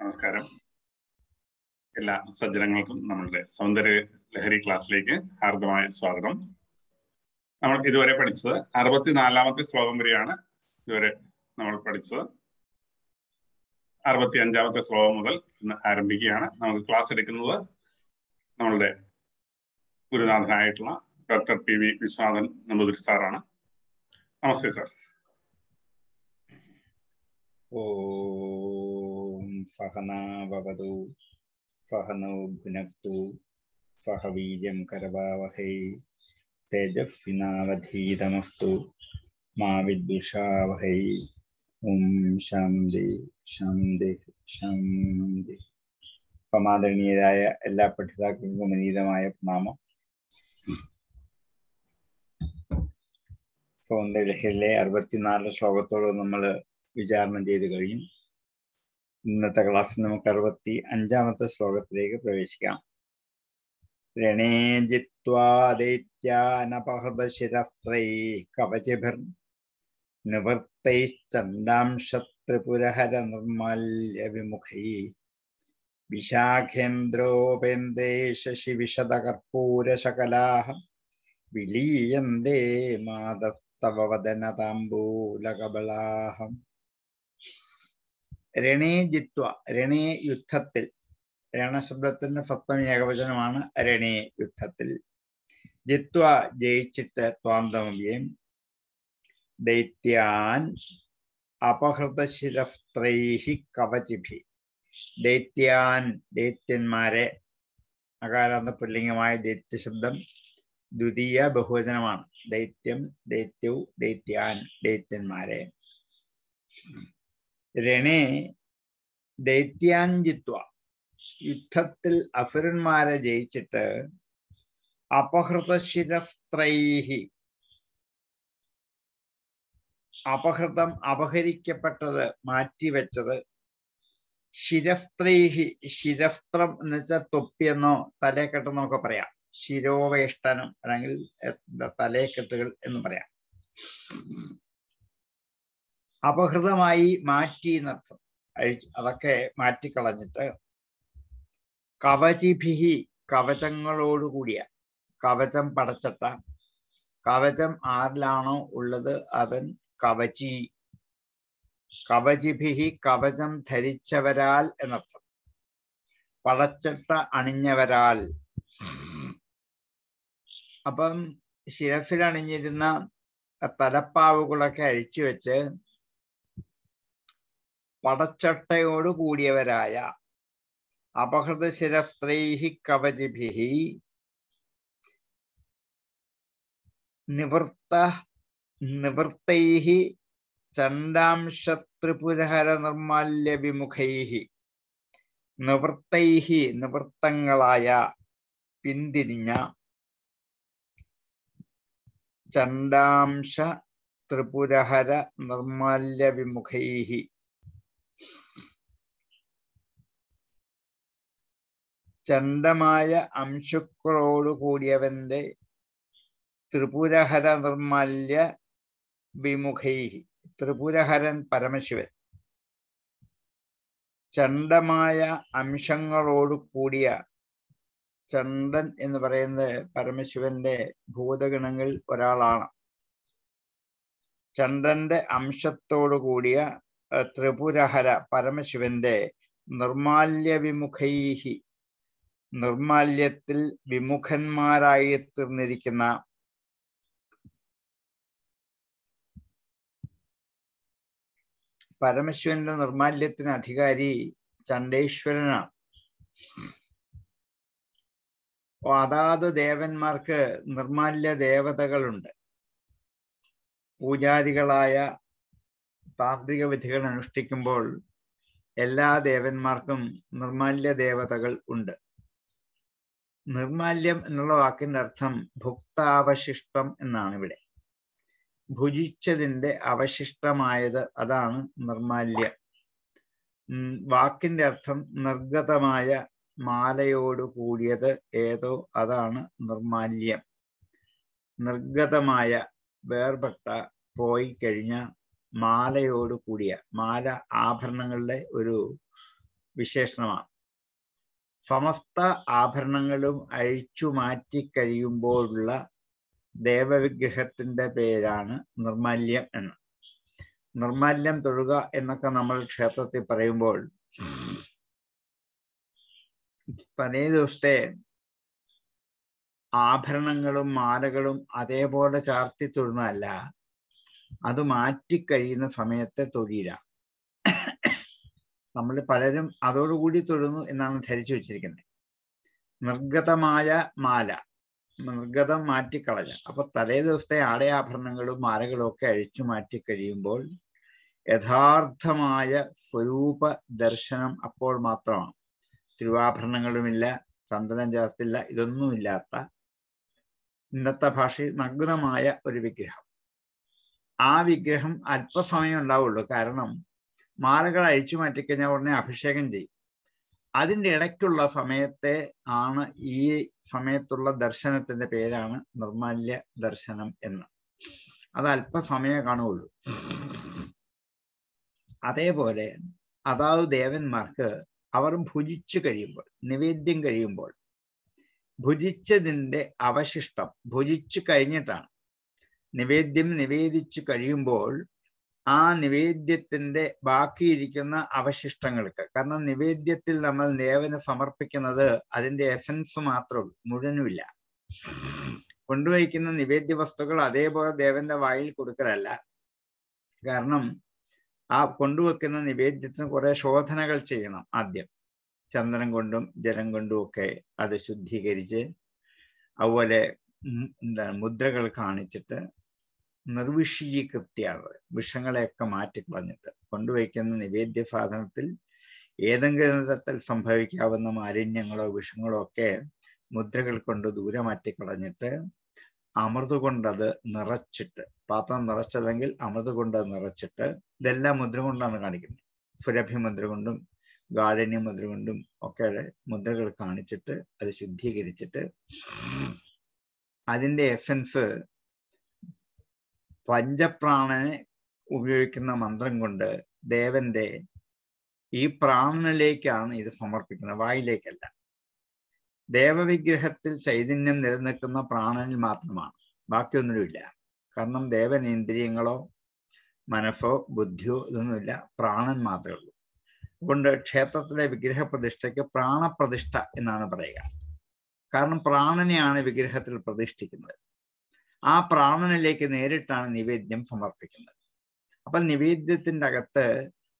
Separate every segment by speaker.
Speaker 1: നമസ്കാരം. എല്ലാ സജ്ജനങ്ങൾക്കും നമ്മളുടെ സൗന്ദര്യ ലഹരി ക്ലാസ്സിലേക്ക് ഹാർദമായ സ്വാഗതം. നമ്മൾ ഇതുവരെ പഠിച്ചത് അറുപത്തിനാലാമത്തെ ശ്ലോകം വരെയാണ് ഇതുവരെ നമ്മൾ പഠിച്ചത്. അറുപത്തി അഞ്ചാമത്തെ ശ്ലോകം മുതൽ ഇന്ന് ആരംഭിക്കുകയാണ്. നമുക്ക് ക്ലാസ് എടുക്കുന്നത് നമ്മളുടെ ഗുരുനാഥനായിട്ടുള്ള doctor P V Viswanathan Namboothiri സാറാണ്. നമസ്തേ സാർ.
Speaker 2: ॐ सहनाववतु सहनौ भुनक्तु सह वीर्यं करवावहै तेजस्विनावधीतमस्तु मा विद्विषावहै ॐ ശാന്തി ശാന്തി ശാന്തി സമാദരണീയരായ എല്ലാ പഠിതാക്കൾക്കും വിനീതമായ പ്രണാമം സൗന്ദര്യലഹരിയിലെ അറുപത്തിനാല് ശ്ലോകത്തോട് നമ്മൾ വിചാരണം ചെയ്ത് കഴിയും ഇന്നത്തെ ക്ലാസ്സിൽ നമുക്ക് അറുപത്തി അഞ്ചാമത്തെ ശ്ലോകത്തിലേക്ക് പ്രവേശിക്കാം. രണേജിത്വാദൈത്യാനപഹൃതശിരസ്ത്രൈ കവചിഭിർ നിവൃത്തൈശ്ചണ്ടാം ശത്രുപുരഹര നിർമാല്യ വിമുഖൈ വിശാഖേന്ദ്രോപേന്ദ്രേ ശശിവിശദകർപ്പൂരശകലാഹ വിലീയന്തേ മാതസ്തവ വദനതാംബൂലകബളാഹം രണേ ജിത്വ രണേ യുദ്ധത്തിൽ. രണശബ്ദത്തിന്റെ സപ്തമി ഏകവചനമാണ് രണേ യുദ്ധത്തിൽ. ജിത്വ ജയിച്ചിട്ട് ത്വാന്തമവ്യം ദൈത്യാൻ അപഹൃതശിരസ്ത്രൈഹി കവചിഭി. ദൈത്യാൻ ദൈത്യന്മാരെ അകാരാന്ത പുല്ലിംഗമായ ദൈത്യശബ്ദം ദ്വിതീയ ബഹുവചനമാണ്. ദൈത്യം ദൈത്യവും ദൈത്യാൻ ദൈത്യന്മാരെ. രണേ ദൈത്യാഞ്ചിത്വ യുദ്ധത്തിൽ അസുരന്മാരെ ജയിച്ചിട്ട് അപഹൃതശിരസ്ത്രൈഹി. അപഹൃതം അപഹരിക്കപ്പെട്ടത് മാറ്റിവെച്ചത് ശിരസ്ത്രൈഹി. ശിരസ്ത്രം എന്ന് വെച്ചാൽ തൊപ്പിയെന്നോ തലേക്കെട്ടെന്നോ ഒക്കെ പറയാം. ശിരോവേഷ്ടനം അല്ലെങ്കിൽ തലേക്കെട്ടുകൾ എന്ന് പറയാം. അപഹൃതമായി മാറ്റി എന്നർത്ഥം അഴിച്ചു അതൊക്കെ മാറ്റിക്കളഞ്ഞിട്ട് കവചിഭിഹി കവചങ്ങളോടുകൂടിയ കവചം പടച്ചട്ട കവചം ആരിലാണോ ഉള്ളത് അവൻ കവചി കവചിഭിഹി കവചം ധരിച്ചവരാൽ എന്നർത്ഥം. പടച്ചട്ട അണിഞ്ഞവരാൽ. അപ്പം ശിരസിലണിഞ്ഞിരുന്ന തലപ്പാവുകളൊക്കെ അഴിച്ചു വെച്ച് പടച്ചട്ടയോട് കൂടിയവരായ അപഹൃതശിരസ്ത്രീഹി കവചിഭിഹി നിവൃത്ത നിവൃത്തൈഹി ചണ്ടാംശത്രിപുരഹര നിർമാല്യ വിമുഖൈഹി നിവൃത്തൈഹി നിവൃത്തങ്ങളായ പിന്തിരിഞ്ഞ ചണ്ടാംശ ത്രിപുരഹര നിർമാല്യ വിമുഖൈഹി ചണ്ടമായ അംശുക്കളോട് കൂടിയവന്റെ ത്രിപുരഹര നിർമ്മല്യ വിമുഖൈഹി. ത്രിപുരഹരൻ പരമശിവൻ. ചണ്ടമായ അംശങ്ങളോട് കൂടിയ ചണ്ടൻ എന്ന് പറയുന്നത് പരമശിവന്റെ ഭൂതഗണങ്ങളിൽ ഒരാളാണ്. ചണ്ടന്റെ അംശത്തോടു കൂടിയ ത്രിപുരഹര പരമശിവന്റെ നിർമാല്യ വിമുഖൈഹി നിർമാല്യത്തിൽ വിമുഖന്മാരായി തീർന്നിരിക്കുന്ന പരമശിവന്റെ നിർമാല്യത്തിന് അധികാരി ചണ്ടേശ്വരനാണ്. അതാത് ദേവന്മാർക്ക് നിർമാല്യ ദേവതകളുണ്ട്. പൂജാരികളായ താന്ത്രിക വിധികൾ അനുഷ്ഠിക്കുമ്പോൾ എല്ലാ ദേവന്മാർക്കും നിർമാല്യ ദേവതകൾ ഉണ്ട്. നിർമാല്യം എന്നുള്ള വാക്കിന്റെ അർത്ഥം ഭുക്താവശിഷ്ടം എന്നാണ് ഇവിടെ. ഭുജിച്ചതിന്റെ അവശിഷ്ടമായത് അതാണ് നിർമാല്യം. വാക്കിന്റെ അർത്ഥം നിർഗതമായ മാലയോട് കൂടിയത് ഏതോ അതാണ് നിർമാല്യം. നിർഗതമായ വേർപെട്ട പോയി കഴിഞ്ഞ മാലയോട് കൂടിയ മാല ആഭരണങ്ങളുടെ ഒരു വിശേഷണമാണ്. സമസ്ത ആഭരണങ്ങളും അഴിച്ചു മാറ്റി കഴിയുമ്പോഴുള്ള ദേവവിഗ്രഹത്തിന്റെ പേരാണ് നിർമാല്യം എന്ന്. നിർമാല്യം തൊഴുക എന്നൊക്കെ നമ്മൾ ക്ഷേത്രത്തിൽ പറയുമ്പോൾ തലേ ദിവസത്തെ ആഭരണങ്ങളും മാലകളും അതേപോലെ ചാർത്തി തൊഴുന്നതല്ല അത് മാറ്റിക്കഴിയുന്ന സമയത്തെ തൊഴില നമ്മൾ പലരും അതോടുകൂടി തൊഴുന്നു എന്നാണ് ധരിച്ചു വെച്ചിരിക്കുന്നത്. നിർഗതമായ മാല നിർഗതം മാറ്റിക്കളഞ്ഞ അപ്പൊ തലേ ദിവസത്തെ ആടയാഭരണങ്ങളും മാലകളും ഒക്കെ അഴിച്ചു മാറ്റി കഴിയുമ്പോൾ യഥാർത്ഥമായ സ്വരൂപ ദർശനം അപ്പോൾ മാത്രമാണ്. തിരുവാഭരണങ്ങളുമില്ല ചന്ദനം ചേർത്തില്ല ഇതൊന്നുമില്ലാത്ത ഇന്നത്തെ ഭാഷയിൽ നഗ്നമായ ഒരു വിഗ്രഹം. ആ വിഗ്രഹം അല്പസമയം ഉണ്ടാവുള്ളൂ. കാരണം മാലകൾ അഴിച്ചു മാറ്റിക്കഴിഞ്ഞാൽ ഉടനെ അഭിഷേകം ചെയ്യും. അതിന്റെ ഇടയ്ക്കുള്ള സമയത്തെ ആണ് ഈ സമയത്തുള്ള ദർശനത്തിന്റെ പേരാണ് നിർമാല്യ ദർശനം എന്ന്. അത് അല്പസമയം കാണുകയുള്ളൂ. അതേപോലെ അതാത് ദേവന്മാർക്ക് അവർ ഭുജിച്ചു കഴിയുമ്പോൾ നിവേദ്യം കഴിയുമ്പോൾ ഭുജിച്ചതിന്റെ അവശിഷ്ടം ഭുജിച്ചു കഴിഞ്ഞിട്ടാണ്. നിവേദ്യം നിവേദിച്ചു കഴിയുമ്പോൾ ആ നിവേദ്യത്തിന്റെ ബാക്കിയിരിക്കുന്ന അവശിഷ്ടങ്ങൾക്ക്. കാരണം നിവേദ്യത്തിൽ നമ്മൾ ദേവന് സമർപ്പിക്കുന്നത് അതിന്റെ എസൻസ് മാത്രമേ ഉള്ളൂ മുഴുവനുമില്ല. കൊണ്ടുവയ്ക്കുന്ന നിവേദ്യ വസ്തുക്കൾ അതേപോലെ ദേവന്റെ വായിൽ കൊടുക്കലല്ല. കാരണം ആ കൊണ്ടുവെക്കുന്ന നിവേദ്യത്തിന് കുറെ ശോധനകൾ ചെയ്യണം ആദ്യം. ചന്ദനം കൊണ്ടും ജലം കൊണ്ടും ഒക്കെ അത് ശുദ്ധീകരിച്ച് അതുപോലെ എന്താ മുദ്രകൾ കാണിച്ചിട്ട് നിർവിഷീകൃത്യാവ് വിഷങ്ങളെയൊക്കെ മാറ്റിക്കളഞ്ഞിട്ട് കൊണ്ടുവയ്ക്കുന്ന നിവേദ്യ സാധനത്തിൽ ഏതെങ്കിലും തരത്തിൽ സംഭവിക്കാവുന്ന മാലിന്യങ്ങളോ വിഷങ്ങളോ ഒക്കെ മുദ്രകൾ കൊണ്ട് ദൂരെ മാറ്റിക്കളഞ്ഞിട്ട് അമൃത് കൊണ്ടത് നിറച്ചിട്ട് പാത്രം നിറച്ചതെങ്കിൽ അമൃത് കൊണ്ട് നിറച്ചിട്ട് ഇതെല്ലാം മുദ്ര കൊണ്ടാണ് കാണിക്കുന്നത്. സുരഭി മുദ്ര കൊണ്ടും ഗാഠിന്യ മുദ്ര കൊണ്ടും ഒക്കെ മുദ്രകൾ കാണിച്ചിട്ട് അത് ശുദ്ധീകരിച്ചിട്ട് അതിന്റെ എസൻസ് പഞ്ചപ്രാണനെ ഉപയോഗിക്കുന്ന മന്ത്രം കൊണ്ട് ദേവന്റെ ഈ പ്രാണനിലേക്കാണ് ഇത് സമർപ്പിക്കുന്നത് വായിലേക്കല്ല. ദേവവിഗ്രഹത്തിൽ ചൈതന്യം നിലനിൽക്കുന്ന പ്രാണനിൽ മാത്രമാണ് ബാക്കിയൊന്നുമില്ല. കാരണം ദേവൻ ഇന്ദ്രിയങ്ങളോ മനസ്സോ ബുദ്ധിയോ ഇതൊന്നുമില്ല പ്രാണൻ മാത്രമേ ഉള്ളൂ. അതുകൊണ്ട് ക്ഷേത്രത്തിലെ വിഗ്രഹ പ്രതിഷ്ഠയ്ക്ക് പ്രാണപ്രതിഷ്ഠ എന്നാണ് പറയുക. കാരണം പ്രാണനെയാണ് വിഗ്രഹത്തിൽ പ്രതിഷ്ഠിക്കുന്നത്. ആ പ്രാണനിലേക്ക് നേരിട്ടാണ് നിവേദ്യം സമർപ്പിക്കുന്നത്. അപ്പൊ നിവേദ്യത്തിന്റെ അകത്ത്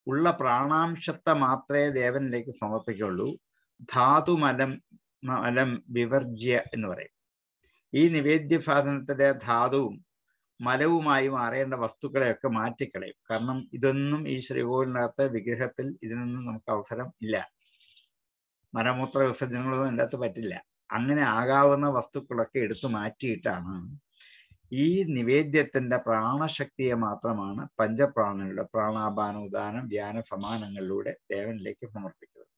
Speaker 2: ഉള്ള പ്രാണാംശത്തെ മാത്രമേ ദേവനിലേക്ക് സമർപ്പിക്കുള്ളൂ ധാതുമലം മലം വിവർജ്യ എന്ന് പറയും. ഈ നിവേദ്യ സാധനത്തിലെ ധാതുവും മലവുമായി മാറേണ്ട വസ്തുക്കളെയൊക്കെ മാറ്റിക്കളയും. കാരണം ഇതൊന്നും ഈ ശ്രീകോവിലിനകത്ത് വിഗ്രഹത്തിൽ ഇതിനൊന്നും നമുക്ക് അവസരം ഇല്ല. മലമൂത്ര വിസർജനങ്ങളൊന്നും എന്റെ അകത്ത് പറ്റില്ല. അങ്ങനെ ആകാവുന്ന വസ്തുക്കളൊക്കെ എടുത്തു മാറ്റിയിട്ടാണ് ഈ നിവേദ്യത്തിന്റെ പ്രാണശക്തിയെ മാത്രമാണ് പഞ്ചപ്രാണങ്ങളുടെ പ്രാണാപാന ഉദാനം ധ്യാന സമാനങ്ങളിലൂടെ ദേവനിലേക്ക് സമർപ്പിക്കുന്നത്.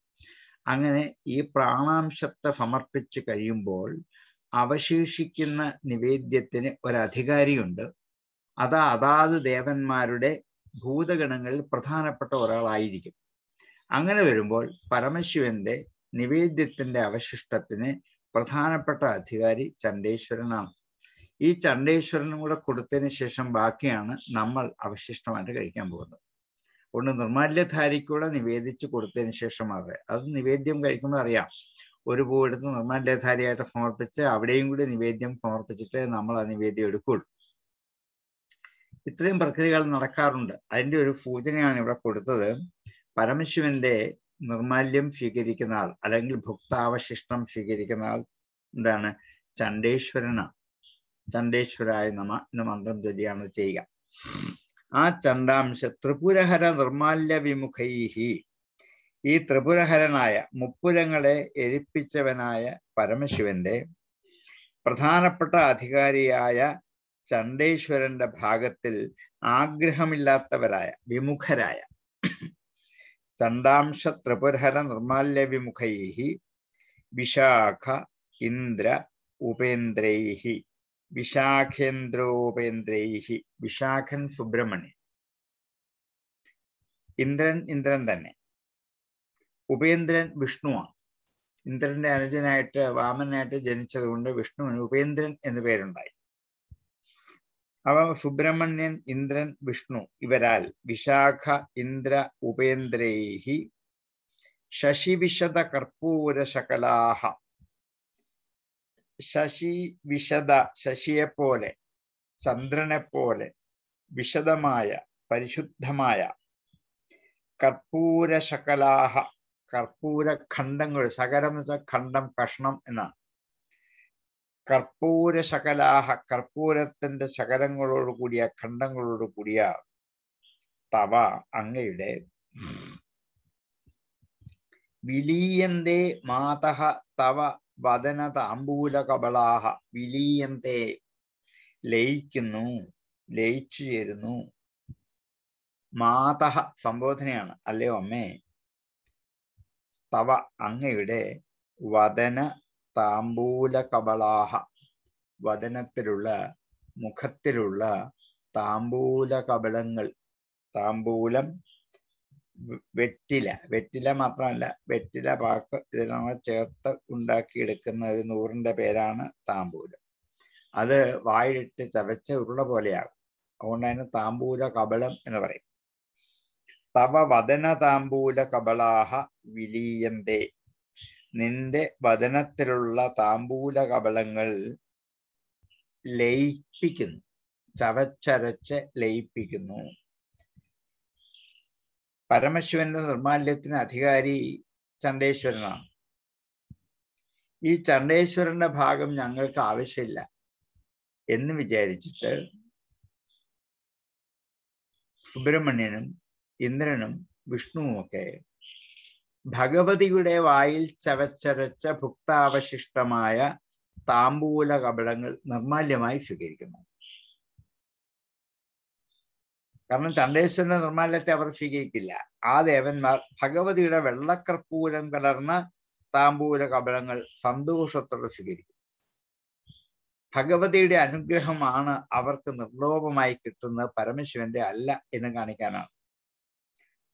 Speaker 2: അങ്ങനെ ഈ പ്രാണാംശത്തെ സമർപ്പിച്ച് കഴിയുമ്പോൾ അവശേഷിക്കുന്ന നിവേദ്യത്തിന് ഒരധികാരിയുണ്ട്. അത് അതാത് ദേവന്മാരുടെ ഭൂതഗണങ്ങളിൽ പ്രധാനപ്പെട്ട ഒരാളായിരിക്കും. അങ്ങനെ വരുമ്പോൾ പരമശിവന്റെ നിവേദ്യത്തിന്റെ അവശിഷ്ടത്തിന് പ്രധാനപ്പെട്ട അധികാരി ചണ്ഡേശ്വരനാണ്. ഈ ചണ്ടേശ്വരനും കൂടെ കൊടുത്തതിന് ശേഷം ബാക്കിയാണ് നമ്മൾ അവശിഷ്ടമായിട്ട് കഴിക്കാൻ പോകുന്നത്. അതുകൊണ്ട് നിർമാല്യധാരിക്കൂടെ നിവേദിച്ച് കൊടുത്തതിന് ശേഷം മാത്രമേ അത് നിവേദ്യം കഴിക്കുമ്പോൾ അറിയാം. ഒരു പൂ എടുത്ത് നിർമാല്യധാരിയായിട്ട് സമർപ്പിച്ച് അവിടെയും കൂടി നിവേദ്യം സമർപ്പിച്ചിട്ട് നമ്മൾ ആ നിവേദ്യം എടുക്കുള്ളൂ ഇത്രയും പ്രക്രിയകൾ നടക്കാറുണ്ട്. അതിന്റെ ഒരു സൂചനയാണ് ഇവിടെ കൊടുത്തത്. പരമശിവന്റെ നിർമാല്യം സ്വീകരിക്കുന്ന ആൾ അല്ലെങ്കിൽ ഭുക്താവശിഷ്ടം സ്വീകരിക്കുന്ന ആൾ എന്താണ്? ചണ്ഡേശ്വരനാണ് ചണ്ഡേശ്വരായ നമ എന്ന മന്ത്രം ചൊല്ലിയാണ് ചെയ്യുക. ആ ചണ്ടാംശ ത്രിപുരഹര നിർമാല്യ വിമുഖൈഹി. ഈ ത്രിപുരഹരനായ മുപ്പുരങ്ങളെ എരിപ്പിച്ചവനായ പരമശിവന്റെ പ്രധാനപ്പെട്ട അധികാരിയായ ചണ്ഡേശ്വരന്റെ ഭാഗത്തിൽ ആഗ്രഹമില്ലാത്തവരായ വിമുഖരായ. ചണ്ടാംശ ത്രിപുരഹര നിർമാല്യ വിമുഖൈഹി വിശാഖ ഇന്ദ്ര ഉപേന്ദ്രൈഹി. വിശാഖേന്ദ്രോപേന്ദ്രൈഹി വിശാഖൻ സുബ്രഹ്മണ്യൻ. ഇന്ദ്രൻ ഇന്ദ്രൻ തന്നെ. ഉപേന്ദ്രൻ വിഷ്ണുവാണ്. ഇന്ദ്രന്റെ അനുജനായിട്ട് വാമനായിട്ട് ജനിച്ചതുകൊണ്ട് വിഷ്ണുവിന് ഉപേന്ദ്രൻ എന്ന് പേരുണ്ടായി. അവ സുബ്രഹ്മണ്യൻ ഇന്ദ്രൻ വിഷ്ണു ഇവരാൽ വിശാഖ ഇന്ദ്ര ഉപേന്ദ്രൈഹി ശശിവിശദ കർപ്പൂര ശകലാഹ ശശി വിശദ ശശിയെ പോലെ ചന്ദ്രനെ പോലെ വിശദമായ പരിശുദ്ധമായ കർപ്പൂര ശകലാഹ കർപ്പൂര ഖണ്ഡങ്ങൾ സകലം ഖണ്ഡം കഷ്ണം എന്നാണ്. കർപ്പൂര ശകലാഹ കർപ്പൂരത്തിന്റെ ശകലങ്ങളോട് കൂടിയ ഖണ്ഡങ്ങളോട് കൂടിയ തവ അങ്ങയുടെ വിലീയന്തേ മാതഹ തവ വദന താമ്പൂല കബളാഹ വിലീയന്തേ. ലയിക്കുന്നു ലയിച്ചു ചേരുന്നു. മാതഹ സംബോധനയാണ് അല്ലേ അമ്മേ? തവ അങ്ങയുടെ വദന താമ്പൂല കബളാഹ വദനത്തിലുള്ള മുഖത്തിലുള്ള താമ്പൂല കബളങ്ങൾ താമ്പൂലം വെറ്റില വെറ്റില മാത്രമല്ല വെറ്റില പാക്ക് ഇതിനോട് ചേർത്ത് ഉണ്ടാക്കിയെടുക്കുന്ന ഒരു നൂറിന്റെ പേരാണ് താമ്പൂലം. അത് വായിലിട്ട് ചവച്ച ഉരുള പോലെയാകും. അതുകൊണ്ട് അതിന് താമ്പൂല കബളം എന്ന് പറയും. തവ വദന താമ്പൂല കബളാഹ വിലീയന്തേ. നിന്റെ വദനത്തിലുള്ള താമ്പൂല കബളങ്ങൾ ലയിപ്പിക്കുന്നു. ചവച്ചരച്ച് ലയിപ്പിക്കുന്നു. പരമശിവന്റെ നിർമാല്യത്തിന് അധികാരി ചണ്ഡേശ്വരനാണ് ഈ ചണ്ഡേശ്വരന്റെ ഭാഗം ഞങ്ങൾക്ക് ആവശ്യമില്ല എന്ന് വിചാരിച്ചിട്ട് സുബ്രഹ്മണ്യനും ഇന്ദ്രനും വിഷ്ണുവുമൊക്കെ ഭഗവതിയുടെ വായിൽ ചവച്ചരച്ച ഭുക്താവശിഷ്ടമായ താമ്പൂല കപടങ്ങൾ നിർമാല്യമായി സ്വീകരിക്കുന്നു. കാരണം ചണ്ഡേശ്വരന്റെ നിർമ്മാല്യത്തെ അവർ സ്വീകരിക്കില്ല. ആ ദേവന്മാർ ഭഗവതിയുടെ വെള്ളക്കർപ്പൂരം കലർന്ന താമ്പൂര കപലങ്ങൾ സന്തോഷത്തോടെ സ്വീകരിക്കും. ഭഗവതിയുടെ അനുഗ്രഹമാണ് അവർക്ക് നിർലോഭമായി കിട്ടുന്നത് പരമശിവന്റെ അല്ല എന്ന് കാണിക്കാനാണ്.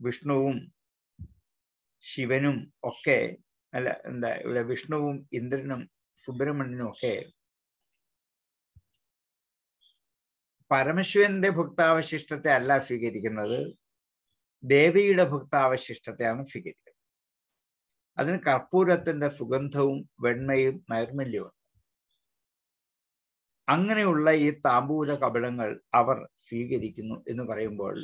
Speaker 2: വിഷ്ണുവും ശിവനും ഒക്കെ അല്ല എന്താ ഇവിടെ വിഷ്ണുവും ഇന്ദ്രനും സുബ്രഹ്മണ്യനും ഒക്കെ പരമശിവന്റെ ഭുക്താവശിഷ്ടത്തെ അല്ല സ്വീകരിക്കുന്നത്. ദേവിയുടെ ഭുക്താവശിഷ്ടത്തെയാണ് സ്വീകരിക്കുന്നത്. അതിന് കർപ്പൂരത്തിന്റെ സുഗന്ധവും വെണ്മയും നൈർമല്യവും. അങ്ങനെയുള്ള ഈ താമ്പൂല കപടങ്ങൾ അവർ സ്വീകരിക്കുന്നു എന്ന് പറയുമ്പോൾ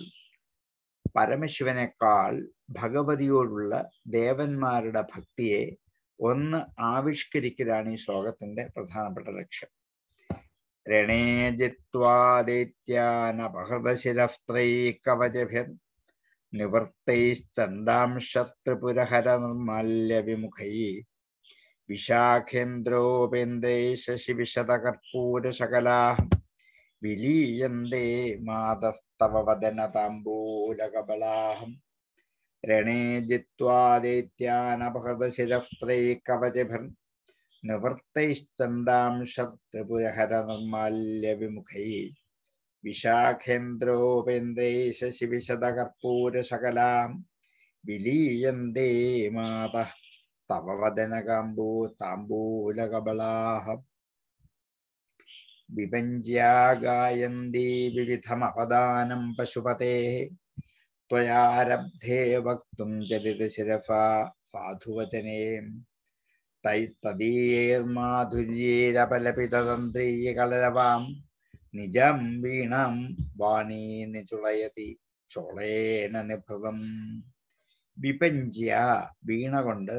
Speaker 2: പരമശിവനേക്കാൾ ഭഗവതിയോടുള്ള ദേവന്മാരുടെ ഭക്തിയെ ഒന്ന് ആവിഷ്കരിക്കലാണ് ഈ ശ്ലോകത്തിന്റെ പ്രധാനപ്പെട്ട ലക്ഷ്യം. രണേജിത്വാദിത്യാനപഹൃതശിരസ്ത്രൈകവചഭിർ നിവൃത്തൈശ്ചണ്ടാംശത്രിപുരഹര നിർമാല്യവിമുഖൈ വിശാഖേന്ദ്രോപേന്ദ്രൈ ശശിവിശദകർപ്പൂരശകലാ വിലീയന്തേ മാതസ്തവ വദന താമ്പൂലകബലാഹം രണേ ജിത്വാദിത്യാനപഹൃതശിരസ്ത്രൈകവചഭിർ नवर्तैश्चन्दां शत्रुपुरहरनिर्माल्यविमुखै विशाखेन्द्रोपेन्द्रै शशिविशदकर्पूरशकलां विलीयन्ते मातः तव वदनकाम्बू ताम्बूलकबलाः। विभञ्ज्या गायन्ती विविधमपदानं पशुपतेः। त्वयारब्धे साधुवचने। തൈത്തദീയൈർമാധുര്യൈരപലപിതതന്ത്രീയകളരവാം നിജം വീണം വാണീ നിചുളയതി ചുളേന നിഭവം. വിപഞ്ച വീണ കൊണ്ട്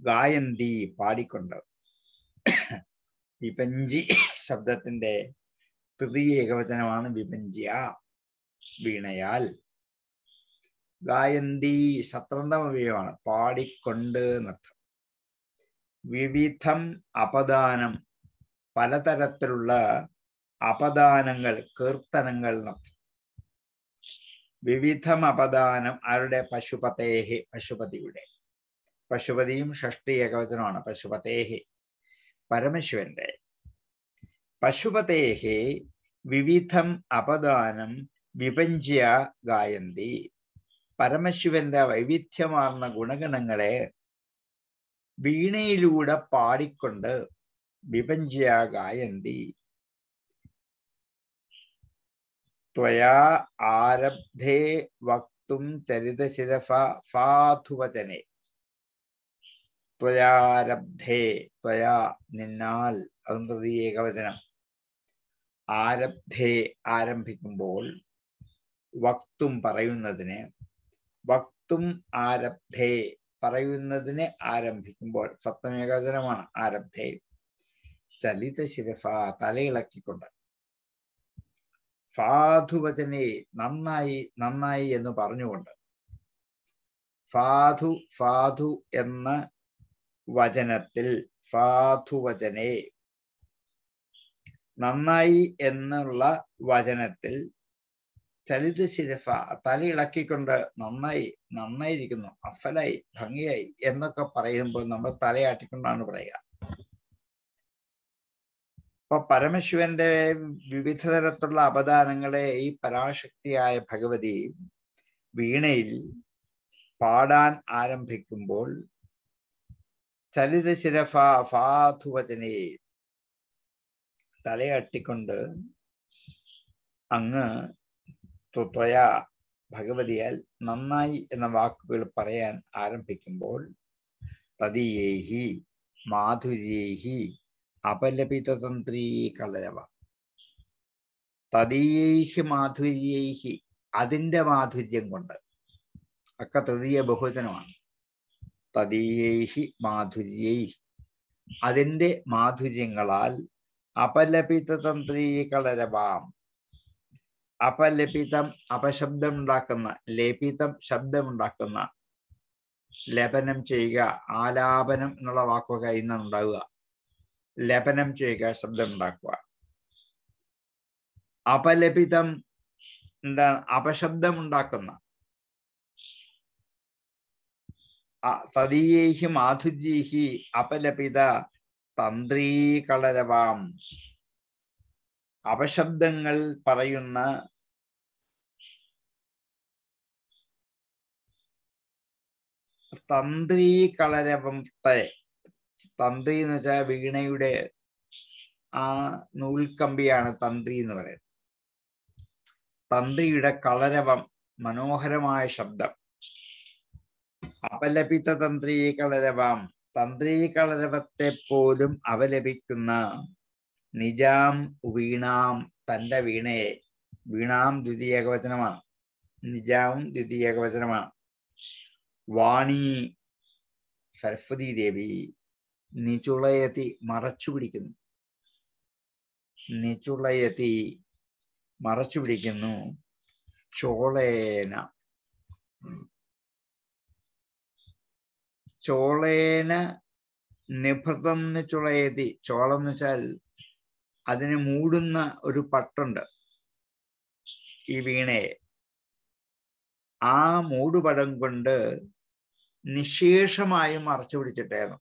Speaker 2: ഗായന്തി പാടിക്കൊണ്ട് വിപഞ്ചി ശബ്ദത്തിന്റെ തൃതീയ ഏകവചനമാണ് വിപഞ്ചിയ വീണയാൽ. ഗായന്തി സത്രന്തമവ്യമാണ് പാടിക്കൊണ്ട് എന്നർത്ഥം വിവിധം അപദാനം. പലതരത്തിലുള്ള അപദാനങ്ങൾ കീർത്തനങ്ങൾ എന്നർത്ഥം വിവിധം അപദാനം ആരുടെ? പശുപതേഹി പശുപതിയുടെ. പശുപതിയും ഷഷ്ടി ഏകവചനമാണ്. പശുപതേഹി പരമശിവന്റെ. പശുപതേഹി വിവിധം അപദാനം വിപഞ്ച്യ ഗായന്തി. പരമശിവന്റെ വൈവിധ്യമാർന്ന ഗുണഗണങ്ങളെ വീണയിലൂടെ പാടിക്കൊണ്ട് വിഭഞ്ച്യ ഗായന്തി. ത്വയാ ആരബ്ധേ വക്തും ചരിതശിരഫ ഫാധുവചനെ. ത്വയാരബ്ധേ ത്വയാ നിന്നാൽ അതും പ്രതി ഏകവചനം. ആരബ്ധേ ആരംഭിക്കുമ്പോൾ വക്തും പറയുന്നതിന് വക്തും ആരബ്ധേ. പറയുന്നതിനെ ആരംഭിക്കുമ്പോൾ സപ്തമേകാചരമാണ് ആരബ്ധേ. ചലിത ശിരഫ തലയിളക്കിക്കൊണ്ട്. ഫാധുവചനെ നന്നായി നന്നായി എന്ന് പറഞ്ഞുകൊണ്ട്. ഫാധു ഫാധു എന്ന വചനത്തിൽ ഫാധുവചനെ നന്നായി എന്നുള്ള വചനത്തിൽ ചലിത ശിരഫ തലയിളക്കിക്കൊണ്ട് നന്നായി നന്നായിരിക്കുന്നു അഫലായി ഭംഗിയായി എന്നൊക്കെ പറയുമ്പോൾ നമ്മൾ തലയാട്ടിക്കൊണ്ടാണ് പറയുക. അപ്പൊ പരമശിവന്റെ വിവിധ തരത്തിലുള്ള അവതാരങ്ങളെ ഈ പരാശക്തിയായ ഭഗവതി വീണയിൽ പാടാൻ ആരംഭിക്കുമ്പോൾ ചലിത ശിരഫ ഫാധുവചനെ തലയാട്ടിക്കൊണ്ട് അങ്ങ് ത്വയ ഭഗവതിയാൽ നന്നായി എന്ന വാക്കുകൾ പറയാൻ ആരംഭിക്കുമ്പോൾ തദീയേഹി മാധുര്യേഹി അപലപിതന്ത്രീ കളരവ തദീയേഹി മാധുര്യേഹി അതിന്റെ മാധുര്യം കൊണ്ട്. ഒക്കെ തൃതീയ ബഹുവചനമാണ് തദീയേഹി മാധുര്യേഹി അതിന്റെ മാധുര്യങ്ങളാൽ അപലപിതന്ത്രീ കളരവാം അപലപിതം അപശബ്ദമുണ്ടാക്കുന്ന ലേപിതം ശബ്ദമുണ്ടാക്കുന്ന ലപനം ചെയ്യുക ആലാപനം എന്നുള്ള വാക്കൊക്കെ ഇന്ന് ഉണ്ടാവുക. ലപനം ചെയ്യുക ശബ്ദമുണ്ടാക്കുക. അപലപിതം എന്താണ്? അപശബ്ദമുണ്ടാക്കുന്ന. തദീയേഹി മാധുര്യേഹി അപലപിത തന്ത്രീകളരവാം അപശബ്ദങ്ങൾ പറയുന്ന തന്ത്രി കളരവത്തെ തന്ത്രി എന്ന് വെച്ചാൽ വീണയുടെ ആ നൂൽക്കമ്പിയാണ് തന്ത്രി എന്ന് പറയുന്നത്. തന്ത്രിയുടെ കളരവം മനോഹരമായ ശബ്ദം. അപലപിത തന്ത്രി കളരവം തന്ത്രി കളരവത്തെ പോലും അവലപിക്കുന്ന നിജാം വീണാം തന്റെ വീണയെ. വീണാം ദ്വിതീയ ഏകവചനമാണ്. നിജാവും ദ്വിതീയ ഏകവചനമാണ്. വാണി സരസ്വതി ദേവി നിചുളയത്തി മറച്ചു പിടിക്കുന്നു നിചുളയത്തി മറച്ചു പിടിക്കുന്നു ചോളേന. ചോളേന നിഭൃതം ചുളയതി ചോളം എന്ന് വെച്ചാൽ അതിനെ മൂടുന്ന ഒരു പട്ടുണ്ട്. ഈ വീണയെ. ആ മൂടുപടം കൊണ്ട് നിശേഷമായും മറച്ചു പിടിച്ചിട്ടായിരുന്നു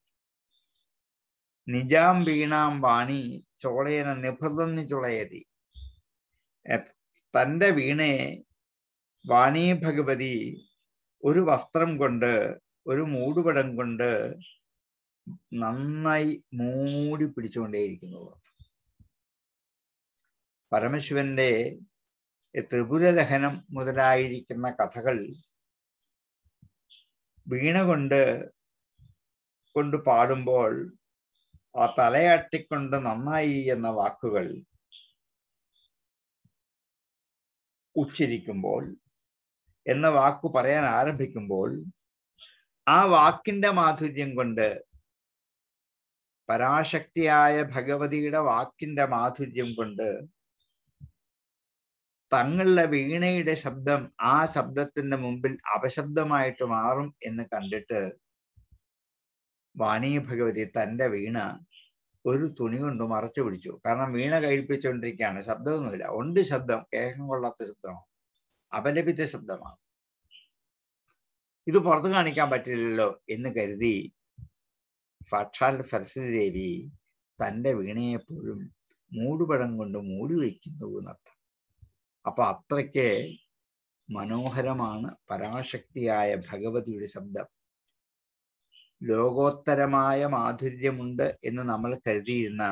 Speaker 2: നിജാം വീണാം വാണി ചോളയന നിഭൃതം ചുളയതി. തന്റെ വീണയെ വാണി ഭഗവതി ഒരു വസ്ത്രം കൊണ്ട് ഒരു മൂടുപടം കൊണ്ട് നന്നായി മൂടി പിടിച്ചുകൊണ്ടേയിരിക്കുന്നു. പരമശിവന്റെ ത്രിപുരലഹനം മുതലായിരിക്കുന്ന കഥകൾ വീണ കൊണ്ട് കൊണ്ട് പാടുമ്പോൾ ആ തലയാട്ടിക്കൊണ്ട് നന്നായി എന്ന വാക്കുകൾ ഉച്ചരിക്കുമ്പോൾ എന്ന വാക്കു പറയാൻ ആരംഭിക്കുമ്പോൾ ആ വാക്കിന്റെ മാധുര്യം കൊണ്ട് പരാശക്തിയായ ഭഗവതിയുടെ വാക്കിന്റെ മാധുര്യം കൊണ്ട് തങ്ങളുടെ വീണയുടെ ശബ്ദം ആ ശബ്ദത്തിന്റെ മുമ്പിൽ അപശബ്ദമായിട്ട് മാറും എന്ന് കണ്ടിട്ട് വാണി ഭഗവതി തന്റെ വീണ ഒരു തുണി കൊണ്ട് മറച്ചു പിടിച്ചു. കാരണം വീണ കഴിപ്പിച്ചുകൊണ്ടിരിക്കുകയാണ് ശബ്ദമൊന്നുമില്ല. ഉണ്ട് ശബ്ദം. ഏകം കൊള്ളാത്ത ശബ്ദമാണ്. അപലപിച്ച ശബ്ദമാണ്. ഇത് പുറത്തു കാണിക്കാൻ പറ്റില്ലല്ലോ എന്ന് കരുതി സാക്ഷാൽ സരസ്വതി ദേവി തന്റെ വീണയെപ്പോഴും മൂടുപടം കൊണ്ട് മൂടി വയ്ക്കുന്നു എന്നർത്ഥം. അപ്പൊ അത്രയ്ക്ക് മനോഹരമാണ് പരാശക്തിയായ ഭഗവതിയുടെ ശബ്ദം. ലോകോത്തരമായ മാധുര്യമുണ്ട് എന്ന് നമ്മൾ കരുതിയിരുന്ന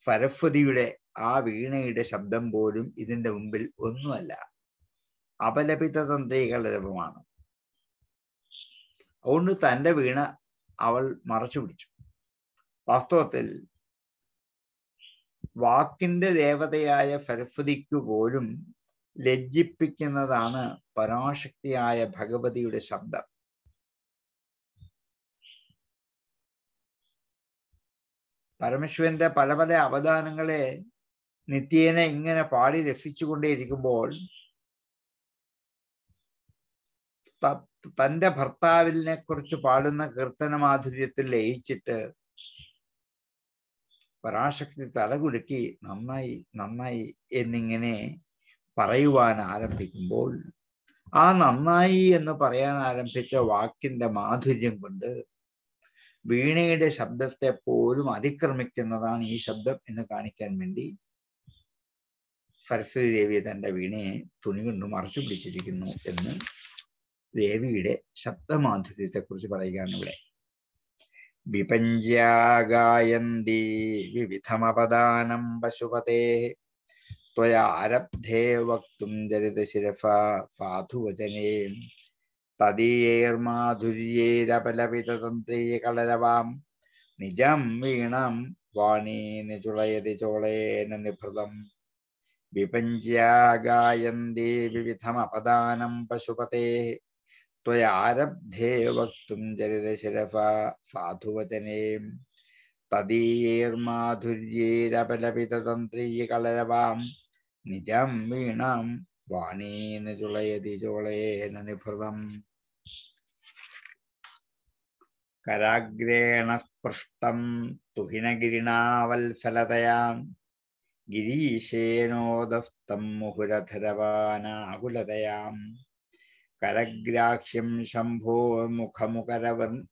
Speaker 2: സരസ്വതിയുടെ ആ വീണയുടെ ശബ്ദം പോലും ഇതിന്റെ മുമ്പിൽ ഒന്നുമല്ല. അപലപിത തന്ത്രികളരവമാണ് അതുകൊണ്ട് തന്റെ വീണ അവൾ മറച്ചു പിടിച്ചു. വാസ്തവത്തിൽ വാക്കിന്റെ ദേവതയായ സരസ്വതിക്കു പോലും ലജ്ജിപ്പിക്കുന്നതാണ് പരാശക്തിയായ ഭഗവതിയുടെ ശബ്ദം. പരമശിവന്റെ പല പല അവദാനങ്ങളെ നിത്യേന ഇങ്ങനെ പാടി രസിച്ചുകൊണ്ടേയിരിക്കുമ്പോൾ തന്റെ ഭർത്താവിനെ കുറിച്ച് പാടുന്ന കീർത്തന മാധുര്യത്തിൽ ലയിച്ചിട്ട് പരാശക്തി തലകുലുക്കി നന്നായി നന്നായി എന്നിങ്ങനെ പറയുവാൻ ആരംഭിക്കുമ്പോൾ ആ നന്നായി എന്ന് പറയാൻ ആരംഭിച്ച വാക്കിന്റെ മാധുര്യം കൊണ്ട് വീണയുടെ ശബ്ദത്തെ പോലും അതിക്രമിക്കുന്നതാണ് ഈ ശബ്ദം എന്ന് കാണിക്കാൻ വേണ്ടി സരസ്വതി ദേവി തന്റെ വീണയെ തുണി കൊണ്ട് മറച്ചു പിടിച്ചിരിക്കുന്നു എന്ന് ദേവിയുടെ ശബ്ദമാധുര്യത്തെ കുറിച്ച് പറയുകയാണ് ഇവിടെ. വിപഞ്ചാഗായന്തി വിവിധമപദാനം പശുപതേ. ത്വയാരബ്ധേ വക്തും ചരിതശിരഫ സാധുവചനേ തദീയൈർമാധുര്യേരപലപിതന്ത്രീയ കളരവാം നിജം വീണം വാണീന നിചുളയതി ചോളേന നിഭൃതം. വിപഞ്ചാഗായന്തി വിവിധമപദാനം പശുപതേ. त्वयारब्धे वक्तुं चरितशिरफ साधुवचने तदीयैर्माधुर्यैरपलपिततन्त्रीयकलरवां निजं वीणां വാണീന ചുളയതി ചോളയേന നിഭൃതം കരാഗ്രേണ സ്പൃഷ്ടം തുഹിനഗിരിണാവത്സലതയാ ഗിരീശേനോദസ്തം മുഹുരധരവാനാകുലതയാം കരഗ്രാക്ഷ്യം ശംഭോ മുഖമുഖരവർ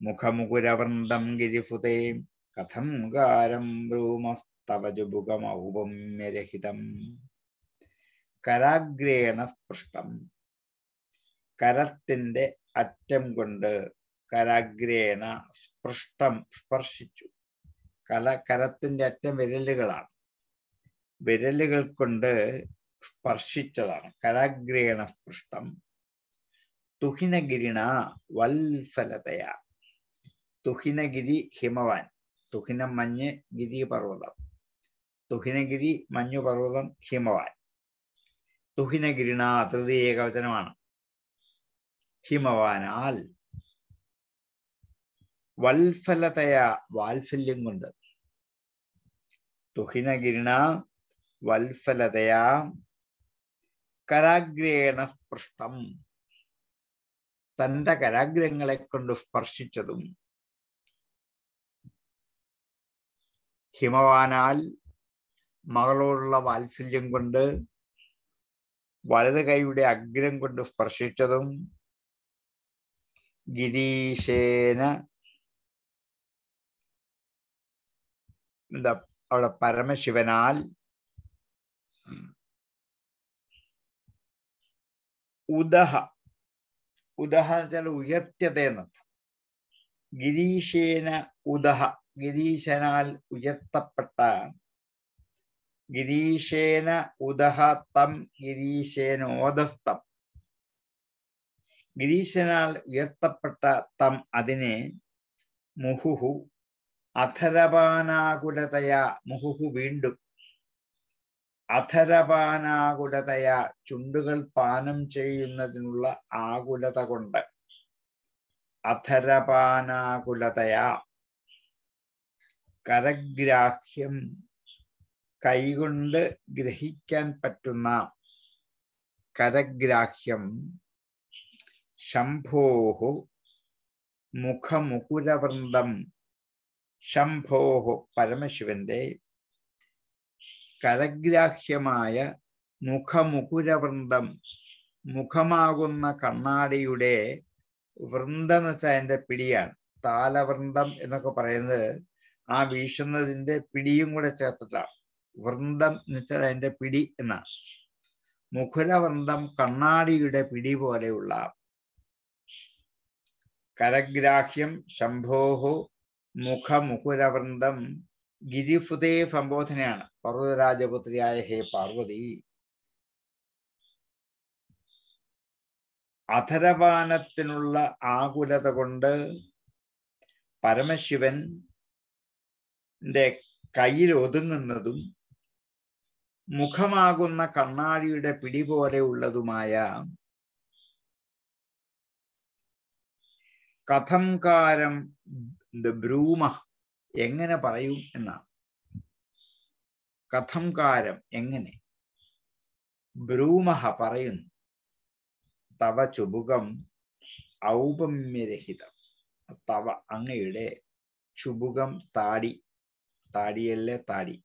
Speaker 2: മുഖമുകുരവൃന്ദം ഗിരിഫുതേ. കഥം കാരം ഭ്രൂമസ്തവജുഭുഗമൗപമ്യരഹിതം കരാഗ്രേണ സ്പൃഷ്ടം. കരത്തിന്റെ അറ്റം കൊണ്ട് കരാഗ്രേണ സ്പൃഷ്ടം സ്പർശിച്ചു. കല കരത്തിന്റെ അറ്റം വിരലുകളാണ്. വിരലുകൾ കൊണ്ട് സ്പർശിച്ചതാണ്. കരാഗ്രേണ സ്പൃഷ്ടം. തുഹിനഗിരിണ വത്സലതയ. തുഹിനഗിരി ഹിമവാൻ. തുഹിനം മഞ്ഞ് ഗിരി പർവതം. തുഹിനഗിരി മഞ്ഞു പർവതം ഹിമവാൻ. തുഹിനഗിരിണ തൃതീയ ഏകവചനമാണ്. ഹിമവാനാൽ വത്സലതയ വാത്സല്യം കൊണ്ട്. തുഹിനഗിരിണ വത്സലതയാ കരാഗ്രേണ സ്പൃഷ്ടം തന്റെ കരാഗ്രങ്ങളെ കൊണ്ട് സ്പർശിച്ചതും ഹിമവാനാൽ മകളോടുള്ള വാത്സല്യം കൊണ്ട് വലത് കൈയുടെ അഗ്രം കൊണ്ട് സ്പർശിച്ചതും ഗിരീശേന എന്താ അവിടെ പരമശിവനാൽ ഉദഹ. ഉദഹ എന്ന് വെച്ചാൽ ഉയർത്തിയത് എന്നർത്ഥം. ഗിരീശേന ഉദഹ. ഗിരീശനാൽ ഉയർത്തപ്പെട്ട ഗിരീശേന ഉദഹ തം ഗിരീശേനോദസ്തം ഗിരീശനാൽ ഉയർത്തപ്പെട്ട തം അതിനെ മുഹുഹു അധരപാനാകുലതയ മുഹുഹു വീണ്ടും അധരപാനാകുലതയ ചുണ്ടുകൾ പാനം ചെയ്യുന്നതിനുള്ള ആകുലത കൊണ്ട് അധരപാനാകുലതയാ കരഗ്രാഹ്യം കൈകൊണ്ട് ഗ്രഹിക്കാൻ പറ്റുന്ന കരഗ്രാഹ്യം ശംഭോഹു മുഖമുകുരവൃന്ദം ശംഭോഹു പരമശിവന്റെ കരഗ്രാഹ്യമായ മുഖമുകുരവൃന്ദം മുഖമാകുന്ന കണ്ണാടിയുടെ വൃന്ദം എന്ന് വെച്ചാൽ അതിന്റെ പിടിയാണ്. താലവൃന്ദം എന്നൊക്കെ പറയുന്നത് ആ വീശുന്നതിന്റെ പിടിയും കൂടെ ചേർത്തിട്ടാണ്. വൃന്ദം എന്ന് വെച്ചാൽ അതിന്റെ പിടി എന്നാണ്. മുഖുരവൃന്ദം കണ്ണാടിയുടെ പിടി പോലെയുള്ള കരഗ്രാഹ്യം ശംഭോഹു മുഖമുകുരവൃന്ദം ഗിരിഫുതേ സംബോധനയാണ്. പർവതരാജപുത്രിയായ ഹേ പാർവതി അധരപാനത്തിനുള്ള ആകുലത കൊണ്ട് പരമശിവൻ കയ്യിൽ ഒതുങ്ങുന്നതും മുഖമാകുന്ന കണ്ണാടിയുടെ പിടി പോലെയുള്ളതുമായ കഥംകാരം ബ്രൂമ എങ്ങനെ പറയും എന്നാണ് കഥംകാരം എങ്ങനെ? ബ്രൂമഹ പറയുന്നു. തവ ചുബുകം ഔപമ്യരഹിതം. തവ അങ്ങയുടെ ചുബുകം താടി താടിയല്ലേ താടി.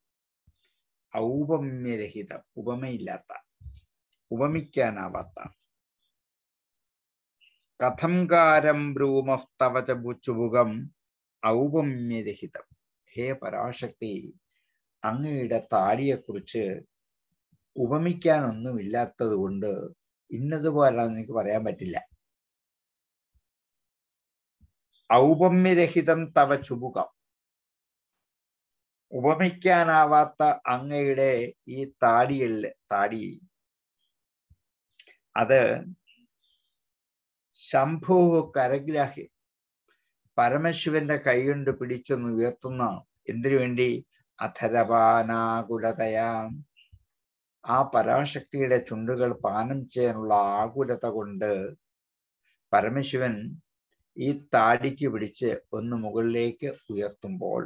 Speaker 2: ഔപമ്യരഹിതം ഉപമയില്ലാത്ത ഉപമിക്കാനാവാത്ത. കഥംകാരം ബ്രൂമസ്തവ ചുബുകം ഔപമ്യരഹിതം ഹേ പരാശക്തി അങ്ങയുടെ താടിയെക്കുറിച്ച് ഉപമിക്കാനൊന്നുമില്ലാത്തത് കൊണ്ട് ഇന്നതുപോലെ എനിക്ക് പറയാൻ പറ്റില്ല. ഔപമ്യരഹിതം തവ ചുബുകം. ഉപമിക്കാനാവാത്ത അങ്ങയുടെ ഈ താടിയിൽ താടി അത് ശംഭു കരഗ്രാഹ്യം. പരമശിവന്റെ കൈകൊണ്ട് പിടിച്ചൊന്ന് ഉയർത്തുന്ന എന്തിനു വേണ്ടി? അധരപാനാകുലതയാ. ആ പരാശക്തിയുടെ ചുണ്ടുകൾ പാനം ചെയ്യാനുള്ള ആകുലത കൊണ്ട് പരമശിവൻ ഈ താടിക്ക് പിടിച്ച് ഒന്ന് മുകളിലേക്ക് ഉയർത്തുമ്പോൾ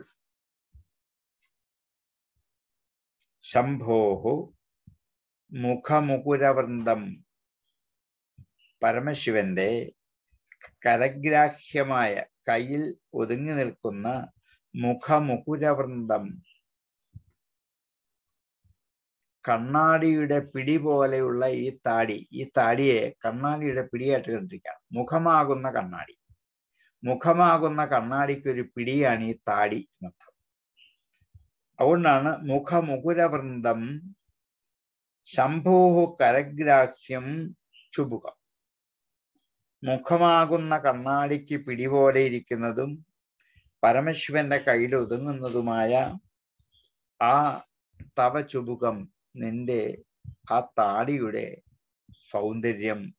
Speaker 2: ശംഭോഹു മുഖമുകുരവൃന്ദം പരമശിവന്റെ കരഗ്രാഹ്യമായ കയ്യിൽ ഒതുങ്ങി നിൽക്കുന്ന മുഖമുകുരവൃന്ദം. കണ്ണാടിയുടെ പിടി പോലെയുള്ള ഈ താടി ഈ താടിയെ കണ്ണാടിയുടെ പിടിയായിട്ട് കണ്ടിരിക്കുകയാണ് മുഖമാകുന്ന കണ്ണാടി. മുഖമാകുന്ന കണ്ണാടിക്കൊരു പിടിയാണ് ഈ താടി എന്നർത്ഥം. അതുകൊണ്ടാണ് മുഖമുകുരവൃന്ദം ശംഭോഹു കരഗ്രാഹ്യം ചുബുകം. മുഖമാകുന്ന കണ്ണാടിക്ക് പിടിപോലെ ഇരിക്കുന്നതും പരമശിവന്റെ കയ്യിൽ ഒതുങ്ങുന്നതുമായ ആ തവ ചുബുകം നിന്റെ ആ താടിയുടെ സൗന്ദര്യം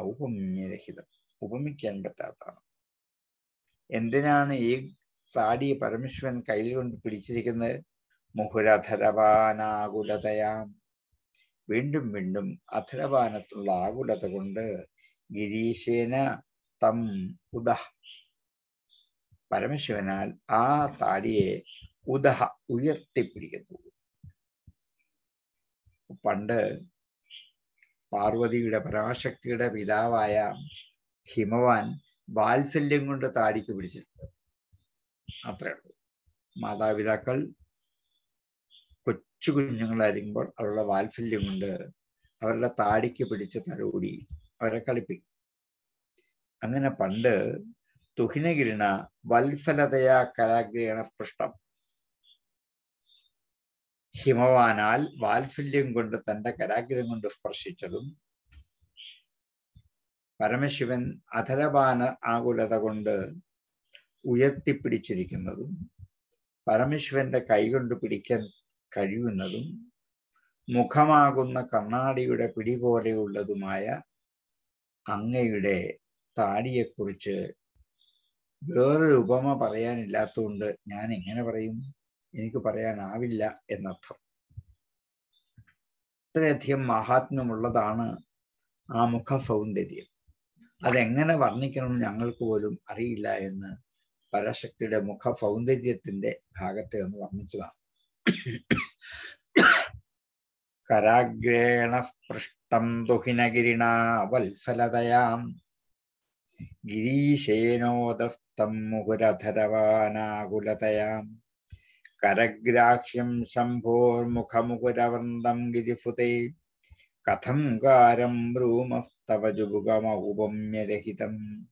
Speaker 2: ഔപമ്യരഹിതം. ഉപമിക്കാൻ പറ്റാത്തതാണ്. എന്തിനാണ് ഈ താടി പരമേശ്വരൻ കയ്യിൽ കൊണ്ട് പിടിച്ചിരിക്കുന്നത്? മുഹുരധരവാനാകുലതയാം. വീണ്ടും വീണ്ടും അധരവാനത്തുള്ള ആകുലത കൊണ്ട് ഗിരീശേന തം ഉദഹ. പരമശിവനാൽ ആ താടിയെ ഉദഹ ഉയർത്തിപ്പിടിക്കുന്നു. പണ്ട് പാർവതിയുടെ പരാശക്തിയുടെ പിതാവായ ഹിമവാൻ വാത്സല്യം കൊണ്ട് താടിക്ക് പിടിച്ചിട്ടുണ്ട്. അത്രേ ഉള്ളൂ. മാതാപിതാക്കൾ കൊച്ചു കുഞ്ഞുങ്ങളായിരിക്കുമ്പോൾ അവരുടെ വാത്സല്യം കൊണ്ട് അവരുടെ താടിക്ക് പിടിച്ച തലോടി അവരെ കളിപ്പിക്കും. അങ്ങനെ പണ്ട് തുഹിനഗിരിണ വത്സലതയാ കലാഗ്രഹണ സ്പൃഷ്ടം. ഹിമവാനാൽ വാത്സല്യം കൊണ്ട് തന്റെ കരാഗ്രഹം കൊണ്ട് സ്പർശിച്ചതും പരമശിവൻ അധരപാന ആകുലത കൊണ്ട് ഉയർത്തിപ്പിടിച്ചിരിക്കുന്നതും പരമശിവന്റെ കൈകൊണ്ട് പിടിക്കാൻ കഴിയുന്നതും മുഖമാകുന്ന കണ്ണാടിയുടെ പിടി പോലെയുള്ളതുമായ അങ്ങയുടെ താടിയെക്കുറിച്ച് വേറൊരു ഉപമ പറയാനില്ലാത്തതുകൊണ്ട് ഞാൻ എങ്ങനെ പറയും? എനിക്ക് പറയാനാവില്ല എന്നർത്ഥം. അത്രയധികം മഹാത്മ്യമുള്ളതാണ് ആ മുഖ സൗന്ദര്യം അതെങ്ങനെ വർണിക്കണമെന്ന് ഞങ്ങൾക്ക് പോലും അറിയില്ല എന്ന് പരാശക്തിയുടെ മുഖ സൗന്ദര്യത്തിന്റെ ഭാഗത്തെ ഒന്ന് വർണിച്ചതാണ്. കരാഗ്രേണ സ്പൃഷ്ടം ദുഹിനഗിരിണ വത്സലതയാം. ഗിരീശേനോദസ്തം മുകുരധരവാനാകുലതയാം. കരഗ്രാഹ്യം ശംഭോർമുഖമുകുരവൃന്ദം ഗിരിഫുതേ. കഥം കാരം ബ്രൂമസ്തവ ജുബുഗമൗപമ്യരഹിതം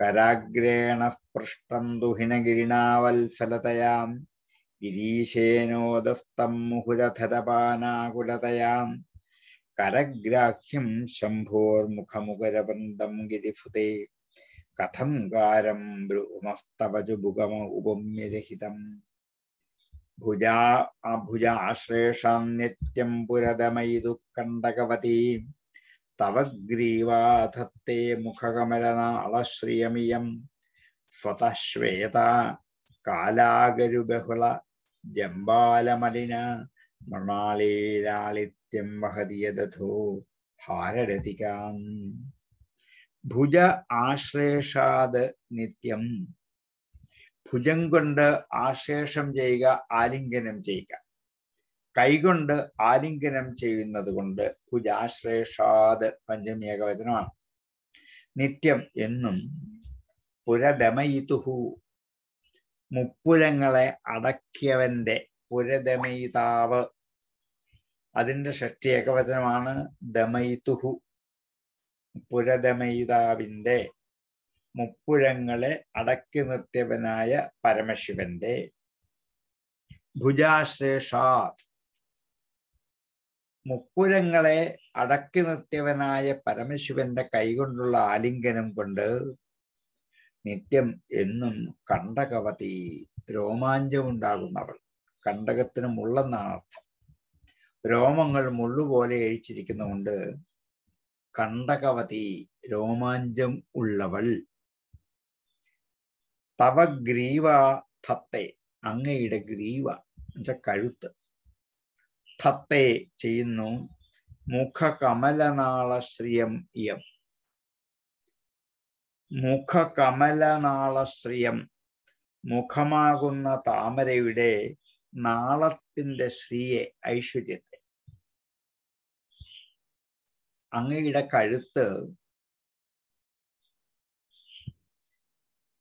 Speaker 2: കരാഗ്രേണ സ്പൃഷ്ടം ദുഹിനഗിരിണാവത്സലതയാം ഗിരീശേനോദസ്തം മുഹുരധരപാനാകുലതയാം കരഗ്രാഹ്യം ശംഭോർമുഖമുഖരബന്ധം ഗിരിഫുതേ കഥം കാരം ഭ്രൂമസ്തവജുഭുഗമ ഉപമ്യരഹിതം ഭുജാ ഭുജാശ്ലേഷാം നിത്യം പുരതമയിതു കണ്ടകവതീ തവ ഗ്രീവാധത്തെ മുഖകമലനാളശ്രിയമിയം സ്വതശ്വേത കാലാഗരുബഹുള ജംബാലമലിന മൃണാളീലാളിത്യം വഹതിയതോ ഭാരരതികാം ഭുജ ആശ്ലേഷാത് നിത്യം. ഭുജം കൊണ്ട് ആശ്ലേഷം ചെയ്യുക ആലിംഗനം ചെയ്യുക. കൈകൊണ്ട് ആലിംഗനം ചെയ്യുന്നത് കൊണ്ട് ഭുജാശ്ലേഷാത് പഞ്ചമി ഏകവചനമാണ് നിത്യം എന്നും പുരദമയിതുഹു. മുപ്പുരങ്ങളെ അടക്കിയവന്റെ പുരദമയിതാവ് അതിന്റെ ഷഷ്ടി ഏകവചനമാണ് ദമയിതുഹു. പുരദമയിതാവിന്റെ മുപ്പുരങ്ങളെ അടക്കി നിർത്തിയവനായ പരമശിവന്റെ. ഭുജാശ്രേഷാ മുപ്പുരങ്ങളെ അടക്കി നിർത്തിയവനായ പരമശിവന്റെ കൈകൊണ്ടുള്ള ആലിംഗനം കൊണ്ട് നിത്യം എന്നും കണ്ടകവതി രോമാഞ്ചമുണ്ടാകുന്നവൾ. കണ്ടകത്തിന് മുള്ളെന്നാണ് അർത്ഥം രോമങ്ങൾ മുള്ളുപോലെ എഴിച്ചിരിക്കുന്നുണ്ട് കണ്ടകവതി രോമാഞ്ചം ഉള്ളവൾ. തവ ഗ്രീവ തത്തെ അങ്ങയുടെ ഗ്രീവ എന്നുവെച്ചാൽ കഴുത്ത്. തത്തെ ചെയ്യുന്നു മുഖകമലനാളശ്രിയം ഇയം. മുഖകമലനാളശ്രിയം മുഖമാകുന്ന താമരയുടെ നാളത്തിന്റെ ശ്രീയെ ഐശ്വര്യത്തെ. അങ്ങയുടെ കഴുത്ത്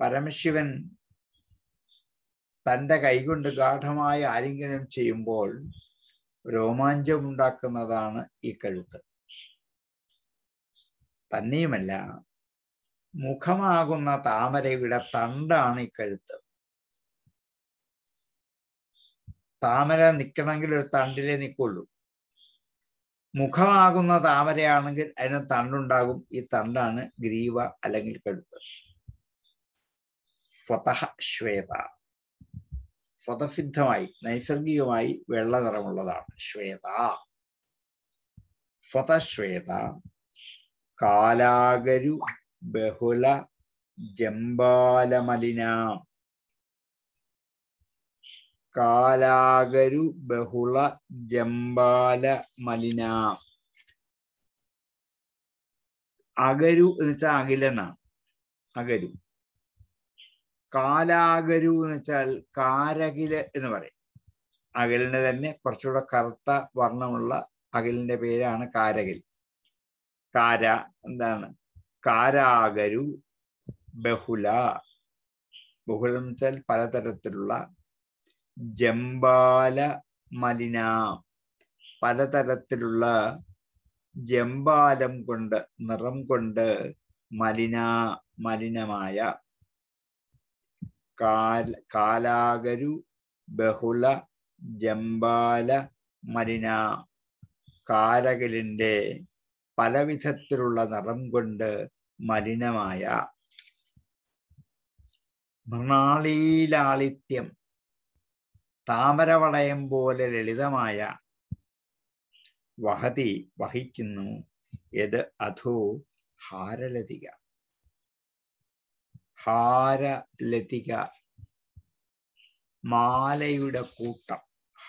Speaker 2: പരമശിവൻ തന്റെ കൈകൊണ്ട് ഗാഠമായ ആലിംഗനം ചെയ്യുമ്പോൾ രോമാഞ്ചമുണ്ടാക്കുന്നതാണ് ഈ കഴുത്ത്. തന്നെയുമല്ല മുഖമാകുന്ന താമരയുടെ തണ്ടാണ് ഈ കഴുത്ത്. താമര നിൽക്കണമെങ്കിൽ ഒരു തണ്ടിലേ നിൽക്കുള്ളൂ. മുഖമാകുന്ന താമരയാണെങ്കിൽ അതിന് തണ്ടുണ്ടാകും. ഈ തണ്ടാണ് ഗ്രീവ അല്ലെങ്കിൽ കഴുത്ത് സ്വതഹ ശ്വേത. സ്വതസിദ്ധമായി നൈസർഗികമായി വെള്ള നിറമുള്ളതാണ് ശ്വേത. സ്വതശ്വേത കാലാഗരു ബഹുല ജംബാലമലിന. കാലാഗരു ബഹുള ജംബാല മലിന. അകരു എന്ന് വെച്ചാൽ അഖിലെന്നാണ് അകരു. കാലാകരു എന്ന് വെച്ചാൽ കാരകില എന്ന് പറയും. അകലിന് തന്നെ കുറച്ചുകൂടെ കറുത്ത വർണമുള്ള അകലിന്റെ പേരാണ് കാരകിൽ. കാര എന്താണ്? കാരാകരു ബഹുല ബഹുലം വെച്ചാൽ പലതരത്തിലുള്ള ജംബാല മലിന. പലതരത്തിലുള്ള ജംബാലം കൊണ്ട് നിറം കൊണ്ട് മലിന മലിനമായ കാലാകരു ബഹുള ജംബാല മലിന. കാരകലിന്റെ പലവിധത്തിലുള്ള നിറം കൊണ്ട് മലിനമായ മൃണാളീലാളിത്യം താമരവളയം പോലെ ലളിതമായ വഹതി വഹിക്കുന്നു. യത് അധോ ഹാരലതിക. ഹാരലതിക. മാലയുടെ കൂട്ടം.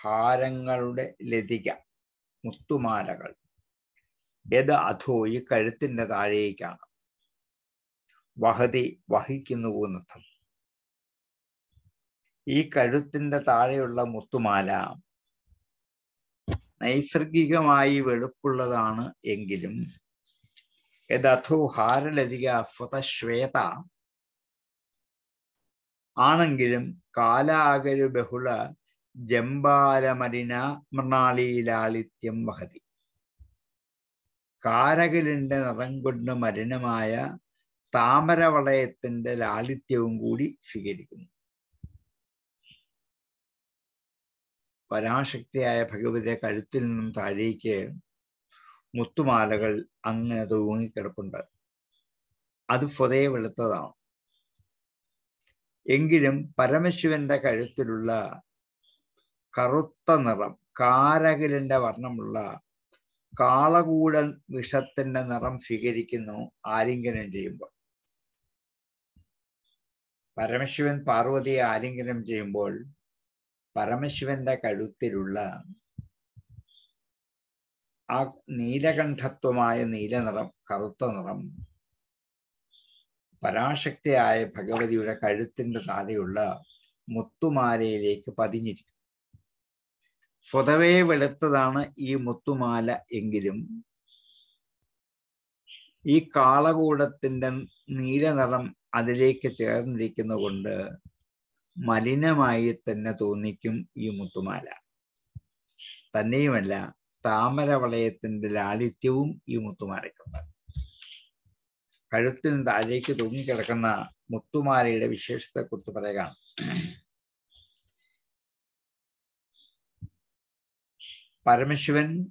Speaker 2: ഹാരങ്ങളുടെ ലതിക. മുത്തുമാലകൾ. യത് അധോ ഈ കഴുത്തിന്റെ താഴേക്കാണ്. വഹതി വഹിക്കുന്നു എന്നർത്ഥം ഈ കഴുത്തിന്റെ താഴെയുള്ള മുത്തുമാല നൈസർഗികമായി വെളുപ്പുള്ളതാണ് എങ്കിലും യഥോ ഹാരലതിക സ്വതശ്വേത ആണെങ്കിലും കാലാകരു ബഹുള ജംബാലമരിന മൃണാളിലാളിത്യം വഹതി. കാരകലിന്റെ നിറം കൊണ്ട് മരിനമായ താമരവളയത്തിന്റെ ലാളിത്യവും കൂടി സ്വീകരിക്കുന്നു. പരാശക്തിയായ ഭഗവതിയെ കഴുത്തിൽ നിന്നും താഴേക്ക് മുത്തുമാലകൾ അങ്ങനെ തൂങ്ങിക്കിടപ്പുണ്ട് അത് സ്വതയെ വെളുത്തതാണ്. എങ്കിലും പരമശിവന്റെ കഴുത്തിലുള്ള കറുത്ത നിറം കാരകിലിന്റെ വർണമുള്ള കാളകൂടൻ വിഷത്തിന്റെ നിറം സ്വീകരിക്കുന്നു ആലിംഗനം ചെയ്യുമ്പോൾ. പരമശിവൻ പാർവതിയെ ആലിംഗനം ചെയ്യുമ്പോൾ പരമശിവന്റെ കഴുത്തിലുള്ള ആ നീലകണ്ഠത്വമായ നീലനിറം കറുത്ത നിറം പരാശക്തിയായ ഭഗവതിയുടെ കഴുത്തിന്റെ താഴെയുള്ള മുത്തുമാലയിലേക്ക് പതിഞ്ഞിരിക്കും. സ്വതവേ വെളുത്തതാണ് ഈ മുത്തുമാല എങ്കിലും ഈ കാളകൂടത്തിന്റെ നീലനിറം അതിലേക്ക് ചേർന്നിരിക്കുന്നത് കൊണ്ട് മലിനമായി തന്നെ തോന്നിക്കും ഈ മുത്തുമാല. തന്നെയുമല്ല താമര വളയത്തിന്റെ ലാളിത്യവും ഈ മുത്തുമാലയ്ക്കുണ്ട്. കഴുത്തിന് താഴേക്ക് തൂങ്ങിക്കിടക്കുന്ന മുത്തുമാലയുടെ വിശേഷത്തെ കുറിച്ച് പറയുകയാണ്. പരമശിവൻ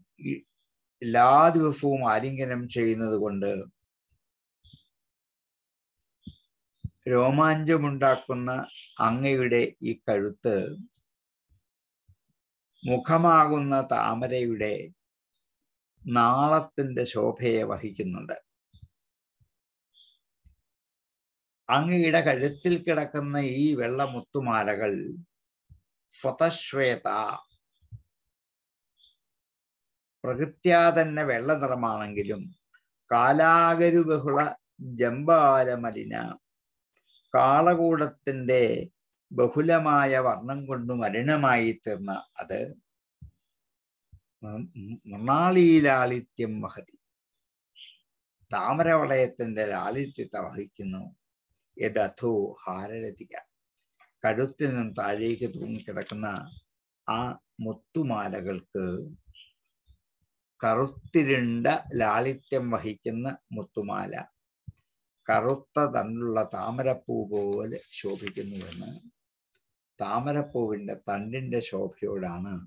Speaker 2: എല്ലാ ദിവസവും ആലിംഗനം ചെയ്യുന്നത് കൊണ്ട് രോമാഞ്ചമുണ്ടാക്കുന്ന അങ്ങയുടെ ഈ കഴുത്ത് മുഖമാകുന്ന താമരയുടെ നാളത്തിന്റെ ശോഭയെ വഹിക്കുന്നുണ്ട്. അങ്ങയുടെ കഴുത്തിൽ കിടക്കുന്ന ഈ വെള്ളമുത്തുമാലകൾ സ്വതശ്വേത പ്രകൃത്യാ തന്നെ വെള്ള നിറമാണെങ്കിലും കാലാകരു ബഹുള ജമ്പാലമലിന കാളകൂടത്തിന്റെ ബഹുലമായ വർണം കൊണ്ട് മലിനമായി തീർന്ന അത് മൃണാളീലാളിത്യം വഹതി. താമരവളയത്തിന്റെ ലാളിത്യത്തെ വഹിക്കുന്നു. യഥോ ഹാരരതിക കഴുത്തിൽ നിന്നും താഴേക്ക് തൂങ്ങിക്കിടക്കുന്ന ആ മുത്തുമാലകൾക്ക് കറുത്തിരുണ്ട ലാളിത്യം വഹിക്കുന്ന മുത്തുമാല. കറുത്ത തണ്ടുള്ള താമരപ്പൂ പോലെ ശോഭിക്കുന്നുവെന്ന് താമരപ്പൂവിന്റെ തണ്ടിന്റെ ശോഭയോടാണ്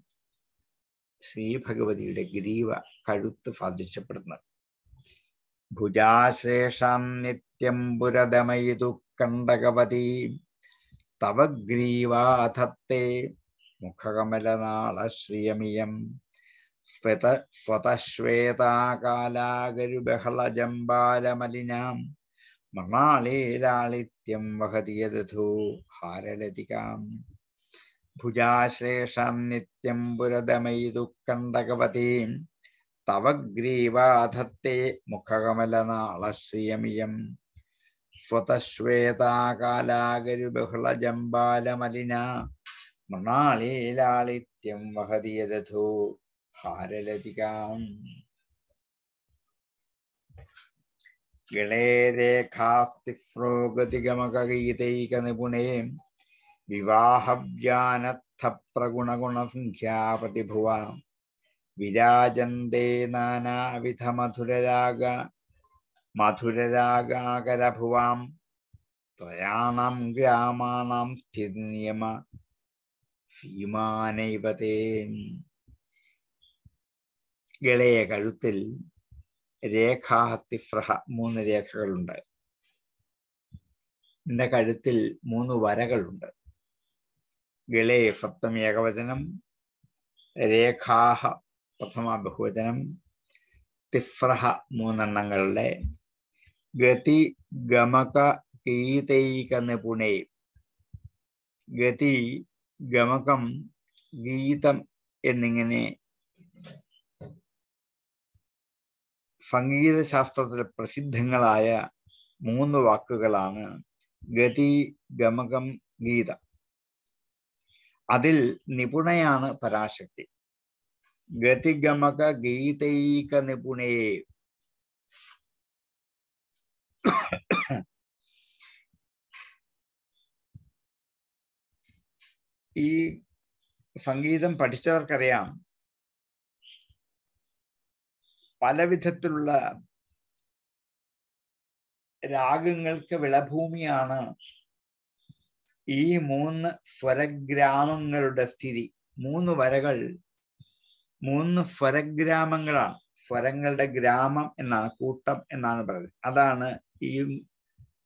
Speaker 2: ശ്രീ ഭഗവതിയുടെ ഗ്രീവ കഴുത്ത് സാദൃശ്യപ്പെടുന്നത് ഭുജാശ്രേഷാം നിത്യം പുരതമയിതു കണ്ടകവതി തവ ഗ്രീവാധത്തെ മുഖകമലനാളശ്രിയമിയം. സ്വത സ്വതശ്വേതാകാലാഗരുബഹളജമ്പാലമലിനാം മൃണാളീലാളിത്യം വഹതിയദധൂ ഹാരലതികാം. ഭുജാശ്ലേഷാം നിത്യം പുരതമയിതു കണ്ടകവതീം. തവ ഗ്രീവാധത്തെ മുഖകമലനാളശ്രിയമിയം സ്വതശ്വേതാകാലാഗരുബഹുളജമ്പാലമലിന മൃണാളീലാളിത്യം വഹതിയദധൂ ഹാരലതികാം. വിവാഹവ്യാനത്ഥ പ്രഗുണഗുണസംഖ്യാപതിഭുവ വിരാജന്തേ നാനാവിധ മധുരരാഗ മധുരരാഗാകരഭുവാം ഗ്രാമാണം സ്ഥിതി സ്ഥിതിനിയമ സീമാനൈവതേ. ഗളയ കഴുത്തിൽ രേഖാഹത്തിഫ്രഹ മൂന്ന് രേഖകളുണ്ട്. നിന്റെ കഴുത്തിൽ മൂന്ന് വരകളുണ്ട്. ഗളേ സപ്തം ഏകവചനം രേഖാഹ പ്രഥമ ബഹുവചനം തിഫ്രഹ മൂന്നെണ്ണങ്ങളുടെ ഗതി ഗമക ഗീതൈക നിപുണേ ഗതി ഗമകം ഗീതം എന്നിങ്ങനെ സംഗീത ശാസ്ത്രത്തിലെ പ്രസിദ്ധങ്ങളായ മൂന്ന് വാക്കുകളാണ് ഗതി ഗമകം ഗീത. അതിൽ നിപുണയാണ് പരാശക്തി. ഗതിഗമക ഗീതൈക നിപുണേ ഈ സംഗീതം പഠിച്ചവർക്കറിയാം. പല വിധത്തിലുള്ള രാഗങ്ങൾക്ക് വിളഭൂമിയാണ് ഈ മൂന്ന് സ്വരഗ്രാമങ്ങളുടെ സ്ഥിതി. മൂന്ന് വരകൾ മൂന്ന് സ്വരഗ്രാമങ്ങളാണ്. സ്വരങ്ങളുടെ ഗ്രാമം എന്നാണ് കൂട്ടം എന്നാണ് പറയുന്നത്. അതാണ് ഈ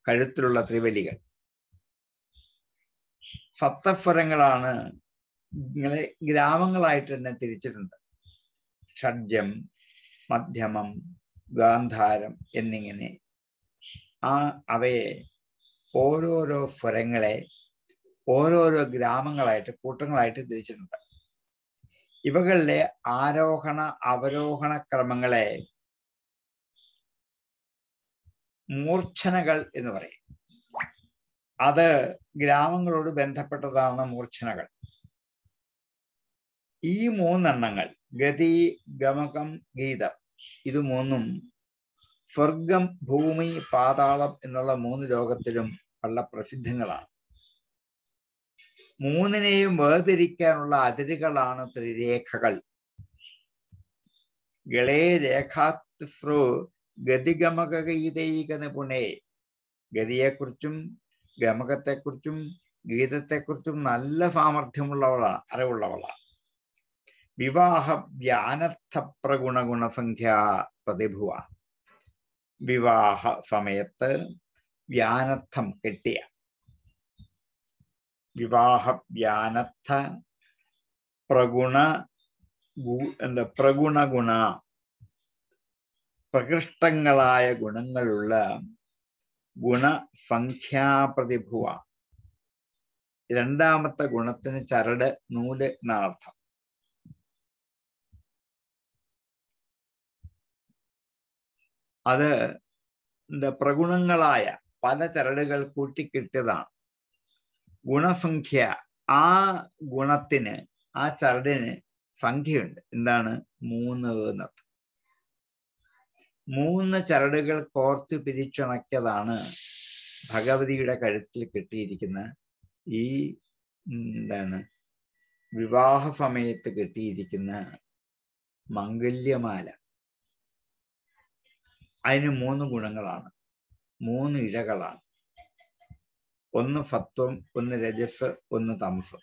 Speaker 2: കഴുത്തിലുള്ള ത്രിവലികൾ. സപ്തസ്വരങ്ങളാണ് ഗ്രാമങ്ങളായിട്ട് തന്നെ തിരിച്ചിട്ടുണ്ട്. ഷഡ്ജം മധ്യമം ഗാന്ധാരം എന്നിങ്ങനെ. ആ അവയെ ഓരോരോ സ്വരങ്ങളെ ഓരോരോ ഗ്രാമങ്ങളായിട്ട് കൂട്ടങ്ങളായിട്ട് തിരിച്ചിട്ടുണ്ട്. ഇവകളിലെ ആരോഹണ അവരോഹണ ക്രമങ്ങളെ മൂർച്ഛനകൾ എന്ന് പറയും. അത് ഗ്രാമങ്ങളോട് ബന്ധപ്പെട്ടതാണ് മൂർച്ഛനകൾ. ഈ മൂന്നെണ്ണങ്ങൾ ഗതി ഗമകം ഗീതം ഇത് മൂന്നും സ്വർഗം ഭൂമി പാതാളം എന്നുള്ള മൂന്ന് ലോകത്തിലും ഉള്ള പ്രസിദ്ധങ്ങളാണ്. മൂന്നിനെയും വേർതിരിക്കാനുള്ള അതിരുകളാണ് ത്രിരേഖകൾ. ഗളേ രേഖാത്ഫ്രു ഗതിഗമകഗീതൈക പുണേ ഗതിയെക്കുറിച്ചും ഗമകത്തെക്കുറിച്ചും ഗീതത്തെക്കുറിച്ചും നല്ല സാമർഥ്യമുള്ളവളാണ് അറിവുള്ളവളാണ്. വിവാഹ വ്യാനർത്ഥ പ്രഗുണ ഗുണസംഖ്യ പ്രതിഭുവ. വിവാഹ സമയത്ത് വ്യാനർത്ഥം കെട്ടിയ. വിവാഹ വ്യാനർത്ഥ പ്രഗുണ എന്താ പ്രഗുണ ഗുണ പ്രകൃഷ്ടങ്ങളായ ഗുണങ്ങളുള്ള ഗുണസംഖ്യാപ്രതിഭുവ. രണ്ടാമത്തെ ഗുണത്തിന് ചരട് നൂൽ എന്നാണ് അത് എന്താ പ്രഗുണങ്ങളായ പല ചരടുകൾ കൂട്ടിക്കിട്ടിയതാണ്. ഗുണസംഖ്യ ആ ഗുണത്തിന് ആ ചരടിന് സംഖ്യയുണ്ട്. എന്താണ്? മൂന്ന് എന്നത്. മൂന്ന് ചരടുകൾ കോർത്തു പിരിച്ചുണക്കിയതാണ് ഭഗവതിയുടെ കഴുത്തിൽ കിട്ടിയിരിക്കുന്ന ഈ എന്താണ് വിവാഹ സമയത്ത് കിട്ടിയിരിക്കുന്ന മംഗല്യമാല. അതിന് മൂന്ന് ഗുണങ്ങളാണ്. മൂന്ന് ഇഴകളാണ്. ഒന്ന് ഫത്വം ഒന്ന് രജഫ് ഒന്ന് തംഫ്.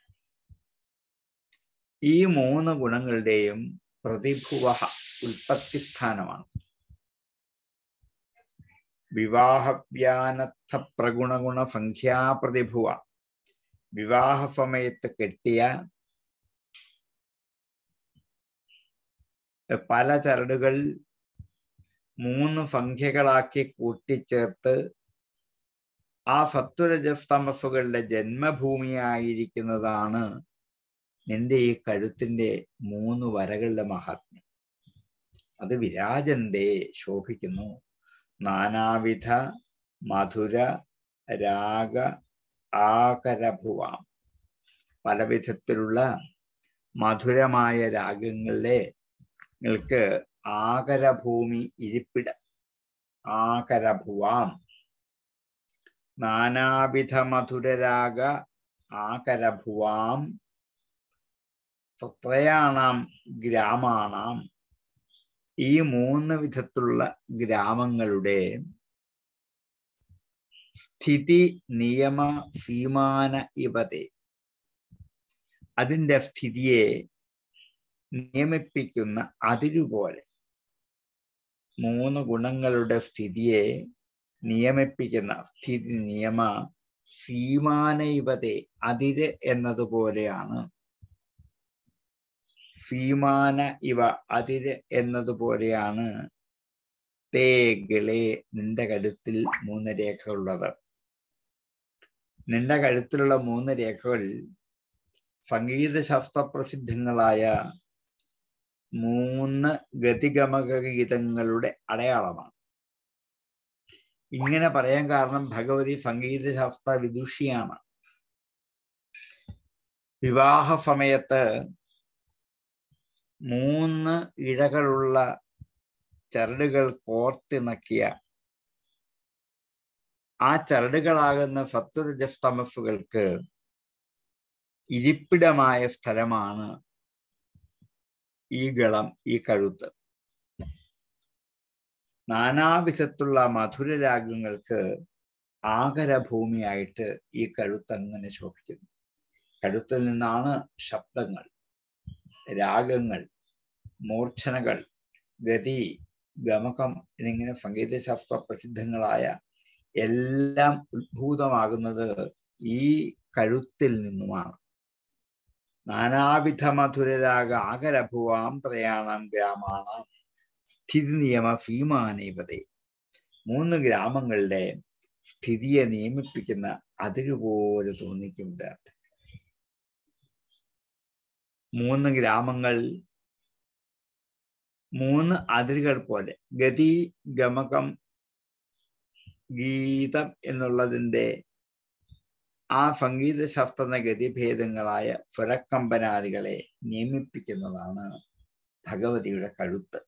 Speaker 2: ഈ മൂന്ന് ഗുണങ്ങളുടെയും പ്രതിഭുവ ഉൽപ്പത്തി സ്ഥാനമാണ് വിവാഹവ്യാനത്ത പ്രഗുണഗുണ സംഖ്യാപ്രതിഭുവ വിവാഹ സമയത്ത് കെട്ടിയ പല ചരടുകൾ മൂന്ന് സംഖ്യകളാക്കി കൂട്ടിച്ചേർത്ത് ആ സത്വരജസ്തമസുകളുടെ ജന്മഭൂമിയായിരിക്കുന്നതാണ് നിന്റെ ഈ കഴുത്തിന്റെ മൂന്ന് വരകളുടെ മഹാത്മ്യം. അത് വിരാജന്റെ ശോഭിക്കുന്നു. നാനാവിധ മധുര രാഗ ആകരഭുവാം. പല വിധത്തിലുള്ള മധുരമായ രാഗങ്ങളിലെ നിങ്ങൾക്ക് ആകരഭൂമി ഇരിപ്പിടം. ആകരഭുവാം. നാനാവിധ മധുരരാഗ ആകരഭുവാം. ത്രയാണാം ഗ്രാമാണാം. ഈ മൂന്ന് വിധത്തിലുള്ള ഗ്രാമങ്ങളുടെ സ്ഥിതി നിയമ സീമാന ഇവതെ. അതിന്റെ സ്ഥിതിയെ നിയമിപ്പിക്കുന്ന അതിരുപോലെ മൂന്ന് ഗുണങ്ങളുടെ സ്ഥിതിയെ നിയമിപ്പിക്കുന്ന സ്ഥിതി നിയമ സീമാനൈവതെ അതിര് എന്നതുപോലെയാണ്. സീമാന ഇവ അതിര് എന്നതുപോലെയാണ്. തേകളെ നിന്റെ കഴുത്തിൽ മൂന്ന് രേഖകളുള്ളത്. നിന്റെ കഴുത്തിലുള്ള മൂന്ന് രേഖകൾ സംഗീതശാസ്ത്ര പ്രസിദ്ധങ്ങളായ മൂന്ന് ഗതിഗമക ഗീതങ്ങളുടെ അടയാളമാണ്. ഇങ്ങനെ പറയാൻ കാരണം ഭഗവതി സംഗീതശാസ്ത്ര വിദുഷിയാണ്. വിവാഹ സമയത്ത് മൂന്ന് ഇഴകളുള്ള ചരടുകൾ കോർത്തിണക്കിയ ആ ചരടുകളാകുന്ന സത്വരജസ്തമസുകൾക്ക് ഇരിപ്പിടമായ സ്ഥലമാണ് ഈ ഗളം ഈ കഴുത്ത്. നാനാവിധത്തുള്ള മധുരരാഗങ്ങൾക്ക് ആകരഭൂമിയായിട്ട് ഈ കഴുത്ത് അങ്ങനെ ശോഭിക്കുന്നു. കഴുത്തിൽ നിന്നാണ് ശബ്ദങ്ങൾ രാഗങ്ങൾ മൂർച്ഛനകൾ ഗതി ഗമകം എന്നിങ്ങനെ സംഗീതശാസ്ത്ര പ്രസിദ്ധങ്ങളായ എല്ലാം ഉദ്ഭൂതമാകുന്നത് ഈ കഴുത്തിൽ നിന്നുമാണ്. നാനാവിധ മധുരരാഗ ആകരഭുവാം ത്രയാണം ഗ്രാമാണ സ്ഥിതി നിയമ ഭീമാനേപതേ മൂന്ന് ഗ്രാമങ്ങളുടെ സ്ഥിതിയെ നിയമിപ്പിക്കുന്ന അതിരുപോലെ തോന്നിക്കും മൂന്ന് ഗ്രാമങ്ങൾ മൂന്ന് അതിരുകൾ പോലെ. ഗതി ഗമകം ഗീതം എന്നുള്ളതിന്റെ ആ സംഗീത ശാസ്ത്രജ്ഞ ഗതിഭേദങ്ങളായ സ്വരക്കമ്പനാദികളെ നിയമിപ്പിക്കുന്നതാണ് ഭഗവതിയുടെ കഴുത്ത്.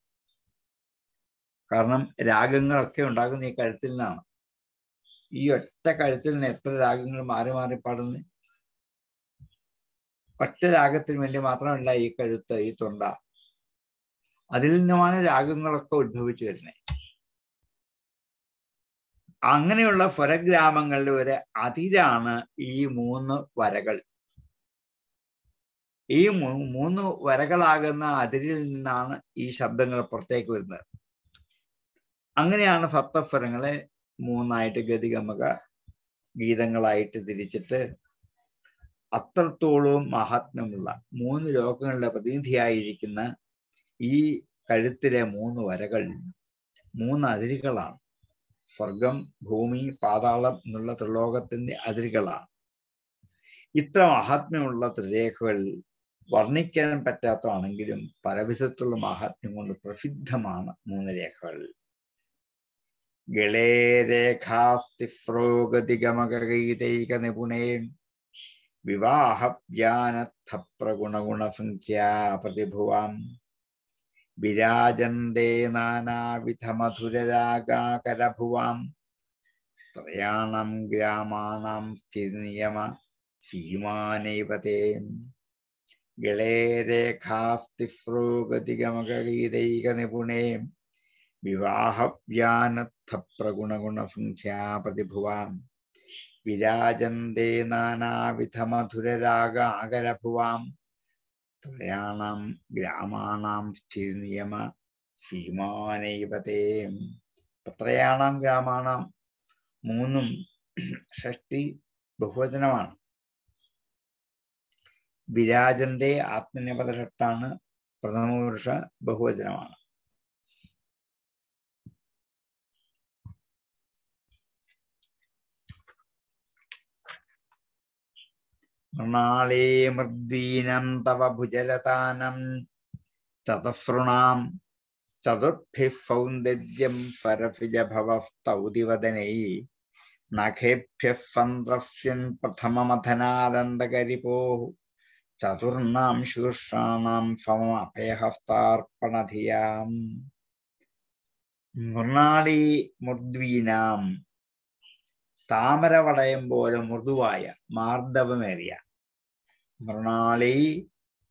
Speaker 2: കാരണം രാഗങ്ങളൊക്കെ ഉണ്ടാകുന്ന ഈ കഴുത്തിൽ നിന്നാണ്. ഈ ഒറ്റ കഴുത്തിൽ നിന്ന് എത്ര രാഗങ്ങൾ മാറി മാറി പാടുന്നു? ഒറ്റ രാഗത്തിന് വേണ്ടി മാത്രമല്ല ഈ കഴുത്ത് ഈ തൊണ്ട. അതിൽ നിന്നുമാണ് രാഗങ്ങളൊക്കെ ഉത്ഭവിച്ചു വരുന്നത്. അങ്ങനെയുള്ള സ്വരഗ്രാമങ്ങളിലെ ഒരു അതിരാണ് ഈ മൂന്ന് വരകൾ. ഈ മൂന്ന് വരകളാകുന്ന അതിരിൽ നിന്നാണ് ഈ ശബ്ദങ്ങൾ പുറത്തേക്ക് വരുന്നത്. അങ്ങനെയാണ് സപ്തസ്വരങ്ങളെ മൂന്നായിട്ട് ഗതികമക ഗീതങ്ങളായിട്ട് തിരിച്ചിട്ട് അത്രത്തോളവും മഹാത്മ്യമുള്ള മൂന്ന് ലോകങ്ങളുടെ പ്രതിനിധിയായിരിക്കുന്ന ഈ കഴുത്തിലെ മൂന്ന് വരകൾ മൂന്ന് അതിരുകളാണ്. സ്വർഗം ഭൂമി പാതാളം എന്നുള്ള ത്രിലോകത്തിന്റെ അതിരുകളാണ്. ഇത്ര മഹാത്മ്യമുള്ള ത്രിരേഖകൾ വർണിക്കാൻ പറ്റാത്തതാണെങ്കിലും പലവിധത്തിലുള്ള മഹാത്മ്യം കൊണ്ട് പ്രസിദ്ധമാണ് മൂന്ന് രേഖകൾ. ഗളേരേഖാസ്തിഫ്രോഗതിഗമകൈതൈക നിപുണേ വിവാഹവ്യാനത്ഥ പ്രഗുണഗുണസംഖ്യാ പ്രതിഭുവാം. വിരാജന്തേ നാനാവിധമധുരരാഗാകരഭുവാം. ത്രയാണം ഗ്രാമാണം സ്ഥിതിനിയമ സീമാനൈവതേ. ഗളേരേഖാസ്തിഫ്രോഗതിഗമകൈതൈക നിപുണേ വിവാഹവ്യാനത്ഥ പ്രഗുണഗുണസംഖ്യാപതിഭുവാം വിരാജന്തേ നാനാവിധ ആകരഭുവാം ത്രയാണം ഗ്രാമാണാം സ്ഥിതിനിയമ സീമാനൈവതേ. ത്രയാണം ഗ്രാമാണാം? മൂന്നും ഷഷ്ടി ബഹുവചനമാണ്. വിരാജന്റെ ആത്മനിപദഷട്ടാണ് പ്രഥമപുരുഷ ബഹുവചനമാണ്. മൃണാളേ മൃദ്വീനം തവ ഭുജലതാനം. ചതസൃണാം ചതുർഭിः സൗന്ദര്യം സരസിജഭവസ്തൗതിവദനൈ നഖേഭ്യः സന്ദ്രസ്യൻ പ്രഥമമഥനാദന്തകരിപോः ചതുർണാം ശീർഷാണാം സമമഭയഹസ്താർപ്പണധിയാം. മൃണാളി മൃദ്വീനാം താമരവടയം പോലെ മൃദുവായ മാർദ്ദവമേറിയ മൃണാളി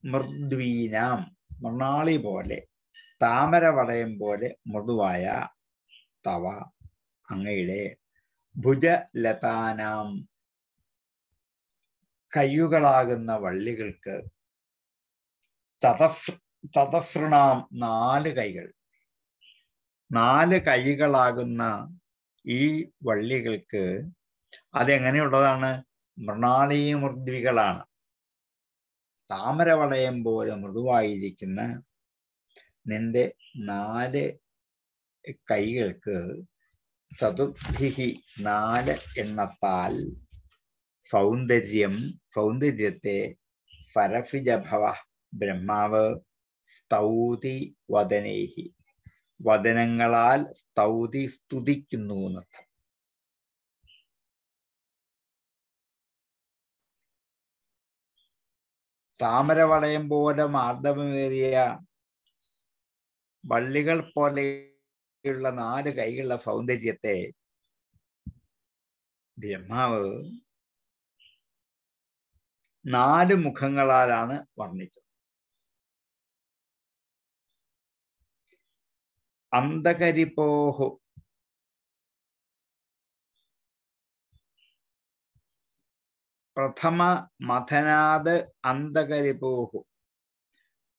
Speaker 2: മൃദ്വീനാം. മൃണാളി പോലെ താമര വളയം പോലെ മൃദുവായ തവ അങ്ങയുടെ ഭുജലതാനാം. കയ്യുകളാകുന്ന വള്ളികൾക്ക് ചതസ് ചതസൃണാം നാല് കൈകൾ. നാല് കൈകളാകുന്ന ഈ വള്ളികൾക്ക് അതെങ്ങനെയുള്ളതാണ്? മൃണാളീ മൃദ്വികളാണ് താമരവളയം പോലെ മൃദുവായിരിക്കുന്ന നിന്റെ നാല് കൈകൾക്ക് ചതുർഭിഹി നാല് എണ്ണത്താൽ സൗന്ദര്യം സൗന്ദര്യത്തെ സരഫിജഭവ ബ്രഹ്മാവ് സ്തൗതി വദനേഹി വദനങ്ങളാൽ സ്തൗതി സ്തുതിക്കുന്നു എന്നർത്ഥം. താമരവളയം പോലെ മാർദ്ദവമേറിയ വള്ളികൾ പോലെയുള്ള നാല് കൈകളുടെ സൗന്ദര്യത്തെ ബ്രഹ്മാവ് നാല് മുഖങ്ങളാലാണ് വർണിച്ചത്. അന്തകരിപ്പോഹു പ്രഥമ മഥനാത് അന്ധകരിപോഹു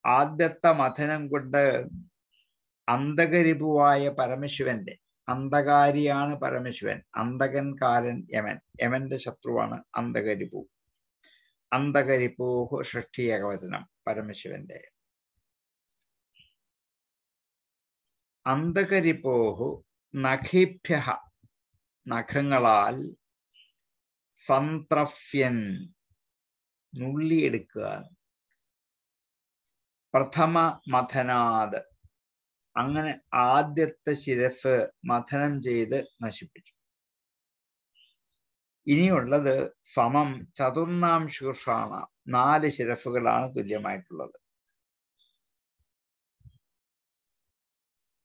Speaker 2: ആദ്യത്തെ മഥനം കൊണ്ട് അന്ധകരിപുവായ പരമശിവന്റെ അന്ധകാരിയാണ് പരമശിവൻ അന്ധകൻ കാലൻ യമൻ യമന്റെ ശത്രുവാണ് അന്ധകരിപു അന്ധകരിപ്പോഹു ഷഷ്ടി ഏകവചനം പരമശിവന്റെ. അന്തകരിപ്പോഹു നഖിഭ്യ നഖങ്ങളാൽ സന്ത്രഫ്യൻ നുള്ളിയെടുക്കുക. പ്രഥമ മഥനാത് അങ്ങനെ ആദ്യത്തെ ശിരസ് മഥനം ചെയ്ത് നശിപ്പിച്ചു. ഇനിയുള്ളത് സമം ചതുർന്നാം ശീർഷാണ് നാല് ശിരഫുകളാണ് തുല്യമായിട്ടുള്ളത്.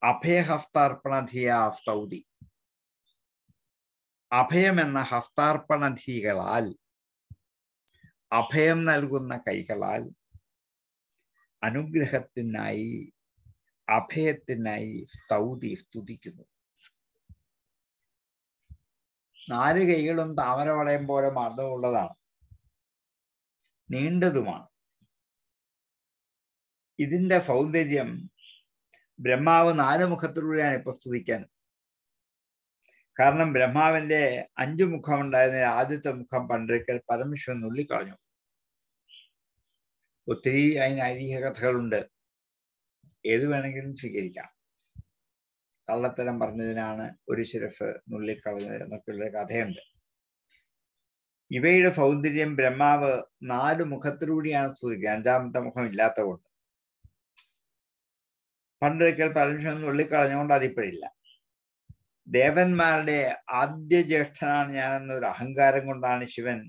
Speaker 2: അഭയഹസ്താർപ്പണധിയ സ്തൗതി അഭയം എന്ന ഹസ്താർപ്പണധികളാൽ അഭയം നൽകുന്ന കൈകളാൽ അനുഗ്രഹത്തിനായി അഭയത്തിനായി സ്തൗതി സ്തുതിക്കുന്നു. നാല് കൈകളും താമരവളയം പോലെ മർദ്ദമുള്ളതാണ്. നീണ്ടതുമാണ്. ഇതിന്റെ സൗന്ദര്യം ബ്രഹ്മാവ് നാല് മുഖത്തിലൂടെയാണ് ഇപ്പൊ സ്തുതിക്കാൻ. കാരണം ബ്രഹ്മാവിന്റെ അഞ്ചു മുഖം ഉണ്ടായിരുന്ന ആദ്യത്തെ മുഖം പണ്ടൊരിക്കൽ പരമേശ്വരൻ നുള്ളിക്കളഞ്ഞു. ഒത്തിരി അതിന് ഐതിഹ്യ കഥകളുണ്ട്. ഏത് വേണമെങ്കിലും സ്വീകരിക്കാം. കള്ളത്തരം പറഞ്ഞതിനാണ് ഒരു ശിരസ് നുള്ളിക്കളഞ്ഞത് എന്നൊക്കെയുള്ള കഥയുണ്ട്. ഇവയുടെ സൗന്ദര്യം ബ്രഹ്മാവ് നാല് മുഖത്തിലൂടെയാണ് സ്തുതിക്കുക. അഞ്ചാമത്തെ മുഖം ഇല്ലാത്ത കൊണ്ട് പണ്ടൊരിക്കൽ പരമേശ്വരൻ നുള്ളിക്കളഞ്ഞുകൊണ്ട് അതിപ്പോഴില്ല ദേവന്മാരുടെ ആദ്യ ജ്യേഷ്ഠനാണ് ഞാനെന്നൊരു അഹങ്കാരം കൊണ്ടാണ് ശിവൻ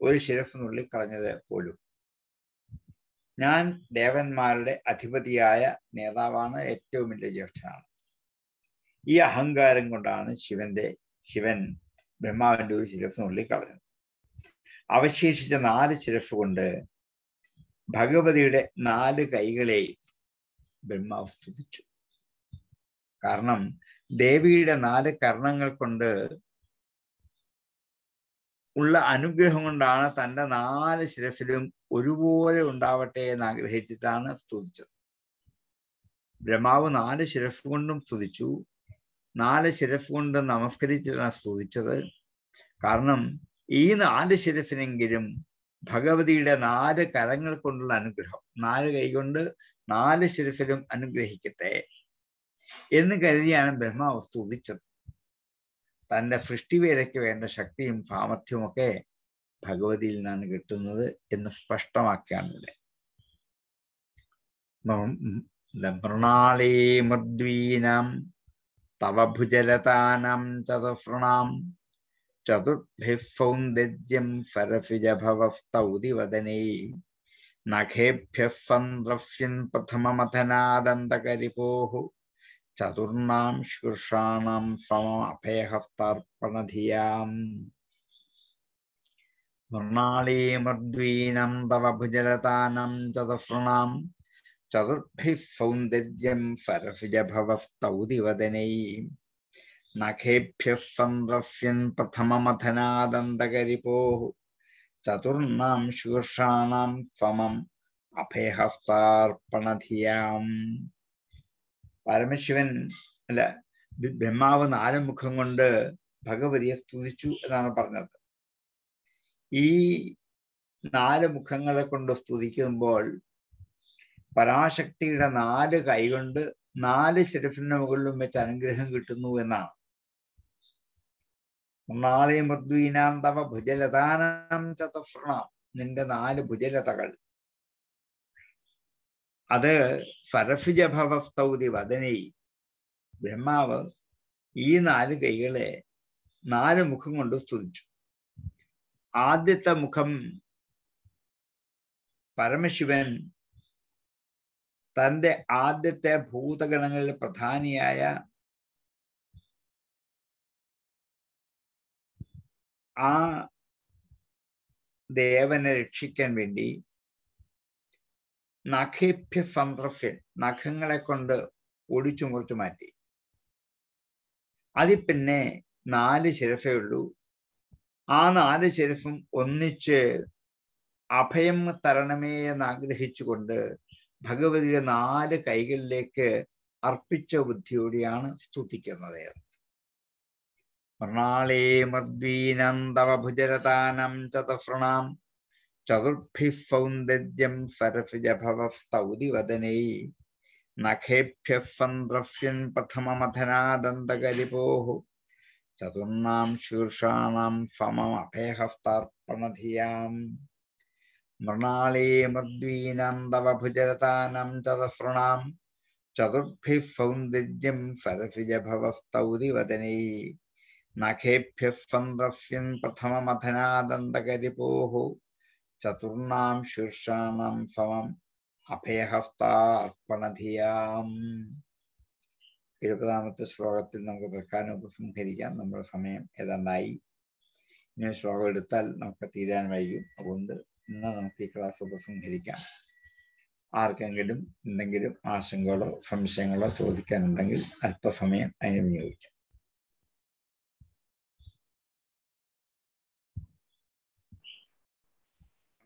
Speaker 2: ഒരു ശിരസ് നുള്ളിക്കളഞ്ഞത് പോലും. ഞാൻ ദേവന്മാരുടെ അധിപതിയായ നേതാവാണ് ഏറ്റവും വലിയ ജ്യേഷ്ഠനാണ്. ഈ അഹങ്കാരം കൊണ്ടാണ് ശിവന്റെ ശിവൻ ബ്രഹ്മാവിന്റെ ഒരു ശിരസ് നുള്ളിക്കളഞ്ഞത് അവശേഷിച്ച നാല് ശിരസ് കൊണ്ട് ഭഗവതിയുടെ നാല് കൈകളെ ബ്രഹ്മാവ് സ്തുതിച്ചു. കാരണം ദേവിയുടെ നാല് കർണങ്ങൾ കൊണ്ട് ഉള്ള അനുഗ്രഹം കൊണ്ടാണ് തന്റെ നാല് ശിരസിലും ഒരുപോലെ ഉണ്ടാവട്ടെ എന്ന് ആഗ്രഹിച്ചിട്ടാണ് സ്തുതിച്ചത്. ബ്രഹ്മാവ് നാല് ശിരസ് കൊണ്ടും സ്തുതിച്ചു. നാല് ശിരസ് കൊണ്ട് നമസ്കരിച്ചിട്ടാണ് സ്തുതിച്ചത്. കാരണം ഈ നാല് ശിരസിനെങ്കിലും ഭഗവതിയുടെ നാല് കരങ്ങൾ കൊണ്ടുള്ള അനുഗ്രഹം നാല് കൈകൊണ്ട് നാല് ശിരസിലും അനുഗ്രഹിക്കട്ടെ എന്ന് കരുതിയാണ് ബ്രഹ്മാവ് സ്തുതിച്ചത്. തന്റെ സൃഷ്ടിവേലയ്ക്ക് വേണ്ട ശക്തിയും സാമർഥ്യവും ഒക്കെ ഭഗവതിയിൽ നിന്നാണ് കിട്ടുന്നത് എന്ന് സ്പഷ്ടമാക്കിയാണ് ഇവിടെ മൃണാളേ മൃദ്വീനാം തവ ഭുജലതാനം ചതുഫൃണാം ചതുർഭിഃ സൗന്ദര്യം സരസിജഭവസ്തൗതി വദനേ നഖേഭ്യः സന്ദ്രസ്യൻ പ്രഥമമഥനാദന്തകരിപോः ചതുർണാം ശീർഷാണാം സമഭയഹസ്താർപ്പണധിയാം മൃണാളീ മൃദ്വീനം തവ ഭുജലതാനം ചതുഫൃണാം ചതുർഭിः സൗന്ദര്യം സരസിജഭവസ്തൗതി വദനൈ നഖേഭ്യः സന്ദ്രസ്യൻ പ്രഥമമഥനാദന്തകരിപോः ചതുർണാം ശൂർഷാണാം സമം അഭയഹസ്താർപ്പണധിയാം പരമശിവൻ അല്ല ബ്രഹ്മാവ് നാല് മുഖം കൊണ്ട് ഭഗവതിയെ സ്തുതിച്ചു എന്നാണ് പറഞ്ഞത്. ഈ നാല് മുഖങ്ങളെ കൊണ്ട് സ്തുതിക്കുമ്പോൾ പരാശക്തിയുടെ നാല് കൈകൊണ്ട് നാല് ശിരസിന്റെ മുകളിലും വെച്ച് അനുഗ്രഹം കിട്ടുന്നു എന്നാണ്. മൃണാളി മൃദ്വീനാന്തവ ഭുജലതാനം ചതഫൃണാം നിന്റെ നാല് ഭുജലതകൾ. അത് ഫരഫിജഭവസ്തൗതി വദനൈ ബ്രഹ്മാവ് ഈ നാല് കൈകളെ നാല് മുഖം കൊണ്ട് സ്തുതിച്ചു. ആദ്യത്തെ മുഖം പരമശിവൻ തന്റെ ആദ്യത്തെ ഭൂതഗണങ്ങളിൽ പ്രധാനിയായ ആ ദേവനെ രക്ഷിക്കാൻ വേണ്ടി നഖേഭ്യ സന്ത്രഫ്യൻ നഖങ്ങളെ കൊണ്ട് ഒടിച്ചു മുറിച്ചു മാറ്റി. അതിൽ പിന്നെ നാല് ശിരസേ ഉള്ളൂ. ആ നാല് ശിരസും ഒന്നിച്ച് അഭയം തരണമേ എന്ന് ആഗ്രഹിച്ചുകൊണ്ട് ഭഗവതിയുടെ നാല് കൈകളിലേക്ക് അർപ്പിച്ച ബുദ്ധിയോടെയാണ് സ്തുതിക്കുന്നത്. മൃണാളേ മദ്വീനന്തവ ഭുജരതാനം ചതഫൃണാം ചതുർഭിः സൗന്ദര്യം സരസിജഭവസ്തൗതിവദനൈ വദനൈ. നഖേഭ്യः സന്ദ്രഫ്യൻ പ്രഥമമഥനാദന്തകരിപോः ചതുർണാം ശീർഷാണാം സമമഭേഹസ്താർപ്പണധിയാം. മൃണാളേ മദ്വീനന്തവ ഭുജരതാനം ചതഫൃണാം ചതുർഭിः സൗന്ദര്യം സരസിജഭവസ്തൗതി വദനൈ. നഖേഭ്യः പ്രഥമമഥനാദന്തകരിപോ ചതുർണാം ശീർഷാണാം സമം അഭയഹസ്താർപ്പണധിയാം എഴുപതാമത്തെ ശ്ലോകത്തിൽ നമുക്ക് തൽക്കാലം ഉപസംഹരിക്കാം നമ്മുടെ സമയം ഏതാണ്ടായി? ഇനി ശ്ലോകം എടുത്താൽ നമുക്ക് തീരാൻ വൈകും. അതുകൊണ്ട് ഇന്ന് നമുക്ക് ഈ ക്ലാസ് ഉപസംഹരിക്കാം. ആർക്കെങ്കിലും എന്തെങ്കിലും ആശങ്കകളോ സംശയങ്ങളോ ചോദിക്കാനുണ്ടെങ്കിൽ അല്പസമയം അതിന് വിനിയോഗിക്കാം.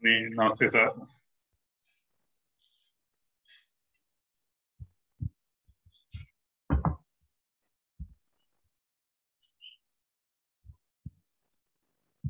Speaker 1: നമസ്തേ സാർ